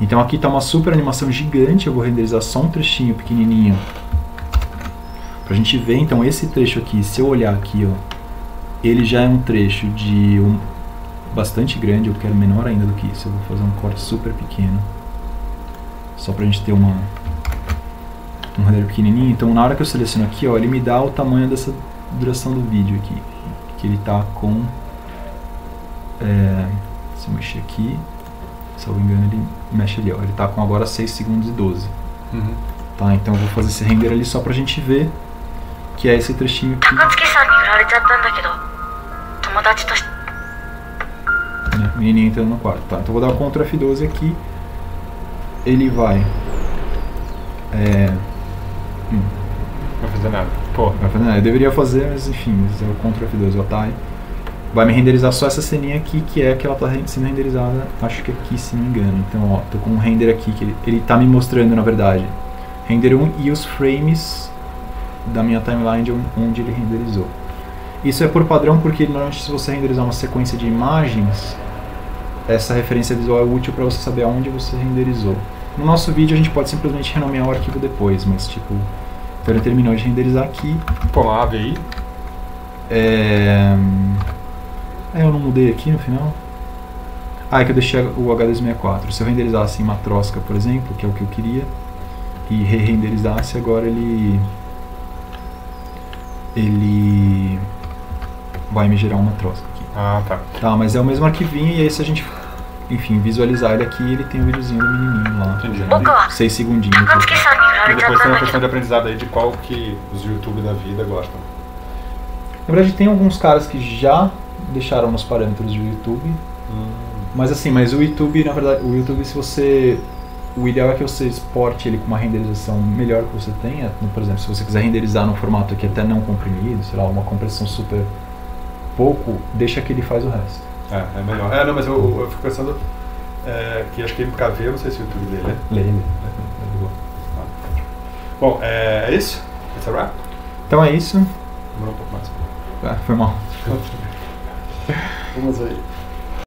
Então aqui está uma super animação gigante, eu vou renderizar só um trechinho pequenininho. Pra gente ver, então esse trecho aqui, se eu olhar aqui, ó, ele já é um trecho de um bastante grande, eu quero menor ainda do que isso, eu vou fazer um corte super pequeno. Só pra gente ter uma um render pequenininho. Então na hora que eu seleciono aqui, ó, ele me dá o tamanho dessa duração do vídeo aqui, que ele tá com, é, se eu mexer aqui, se eu não me engano ele mexe ali, ó, ele tá com agora 6 segundos e 12. Uhum. Tá, então eu vou fazer esse render ali só pra gente ver que é esse trechinho aqui. É, entrando no quarto, tá, então eu vou dar o Ctrl F12 aqui, ele vai... É, hum. Não vai fazer nada. Pô, nada. Eu deveria fazer, mas enfim, mas é o Ctrl F12, o atalho. Vai me renderizar só essa ceninha aqui, que é que está sendo renderizada, acho que aqui, se não me engano. Então, ó, tô com um render aqui, que ele, ele tá me mostrando, na verdade, render 1 e os frames da minha timeline de onde ele renderizou. Isso é por padrão porque normalmente se você renderizar uma sequência de imagens, essa referência visual é útil para você saber aonde você renderizou. No nosso vídeo a gente pode simplesmente renomear o arquivo depois, mas tipo, então ele terminou de renderizar aqui. pô, uma ave aí. É... é, eu não mudei aqui no final. Ah, é que eu deixei o H264. Se eu renderizasse em Matroska, por exemplo, que é o que eu queria, e re-renderizasse, agora ele ele vai me gerar uma Matroska aqui. Ah, tá. Tá, mas é o mesmo arquivinho e aí se a gente enfim, visualizar ele aqui, ele tem o um videozinho do menininho lá. Entendi. De seis segundinhos. E depois tem uma questão de aprendizado aí de qual que os YouTube da vida gostam. Na verdade, tem alguns caras que já deixaram nos parâmetros do YouTube. Hum. Mas assim, mas o YouTube, na verdade, o YouTube, se você o ideal é que você exporte ele com uma renderização melhor que você tenha. Então, por exemplo, se você quiser renderizar num formato aqui é até não comprimido, sei lá, uma compressão super pouco, deixa que ele faz o resto. É, é melhor. É, não, mas eu, eu fico pensando é, que acho que MKV, eu não sei se o YouTube dele é. Lê ele. Bom, é, é isso? É wrap? Então é isso. Demorou um pouco mais. Ah, foi mal. Vamos aí.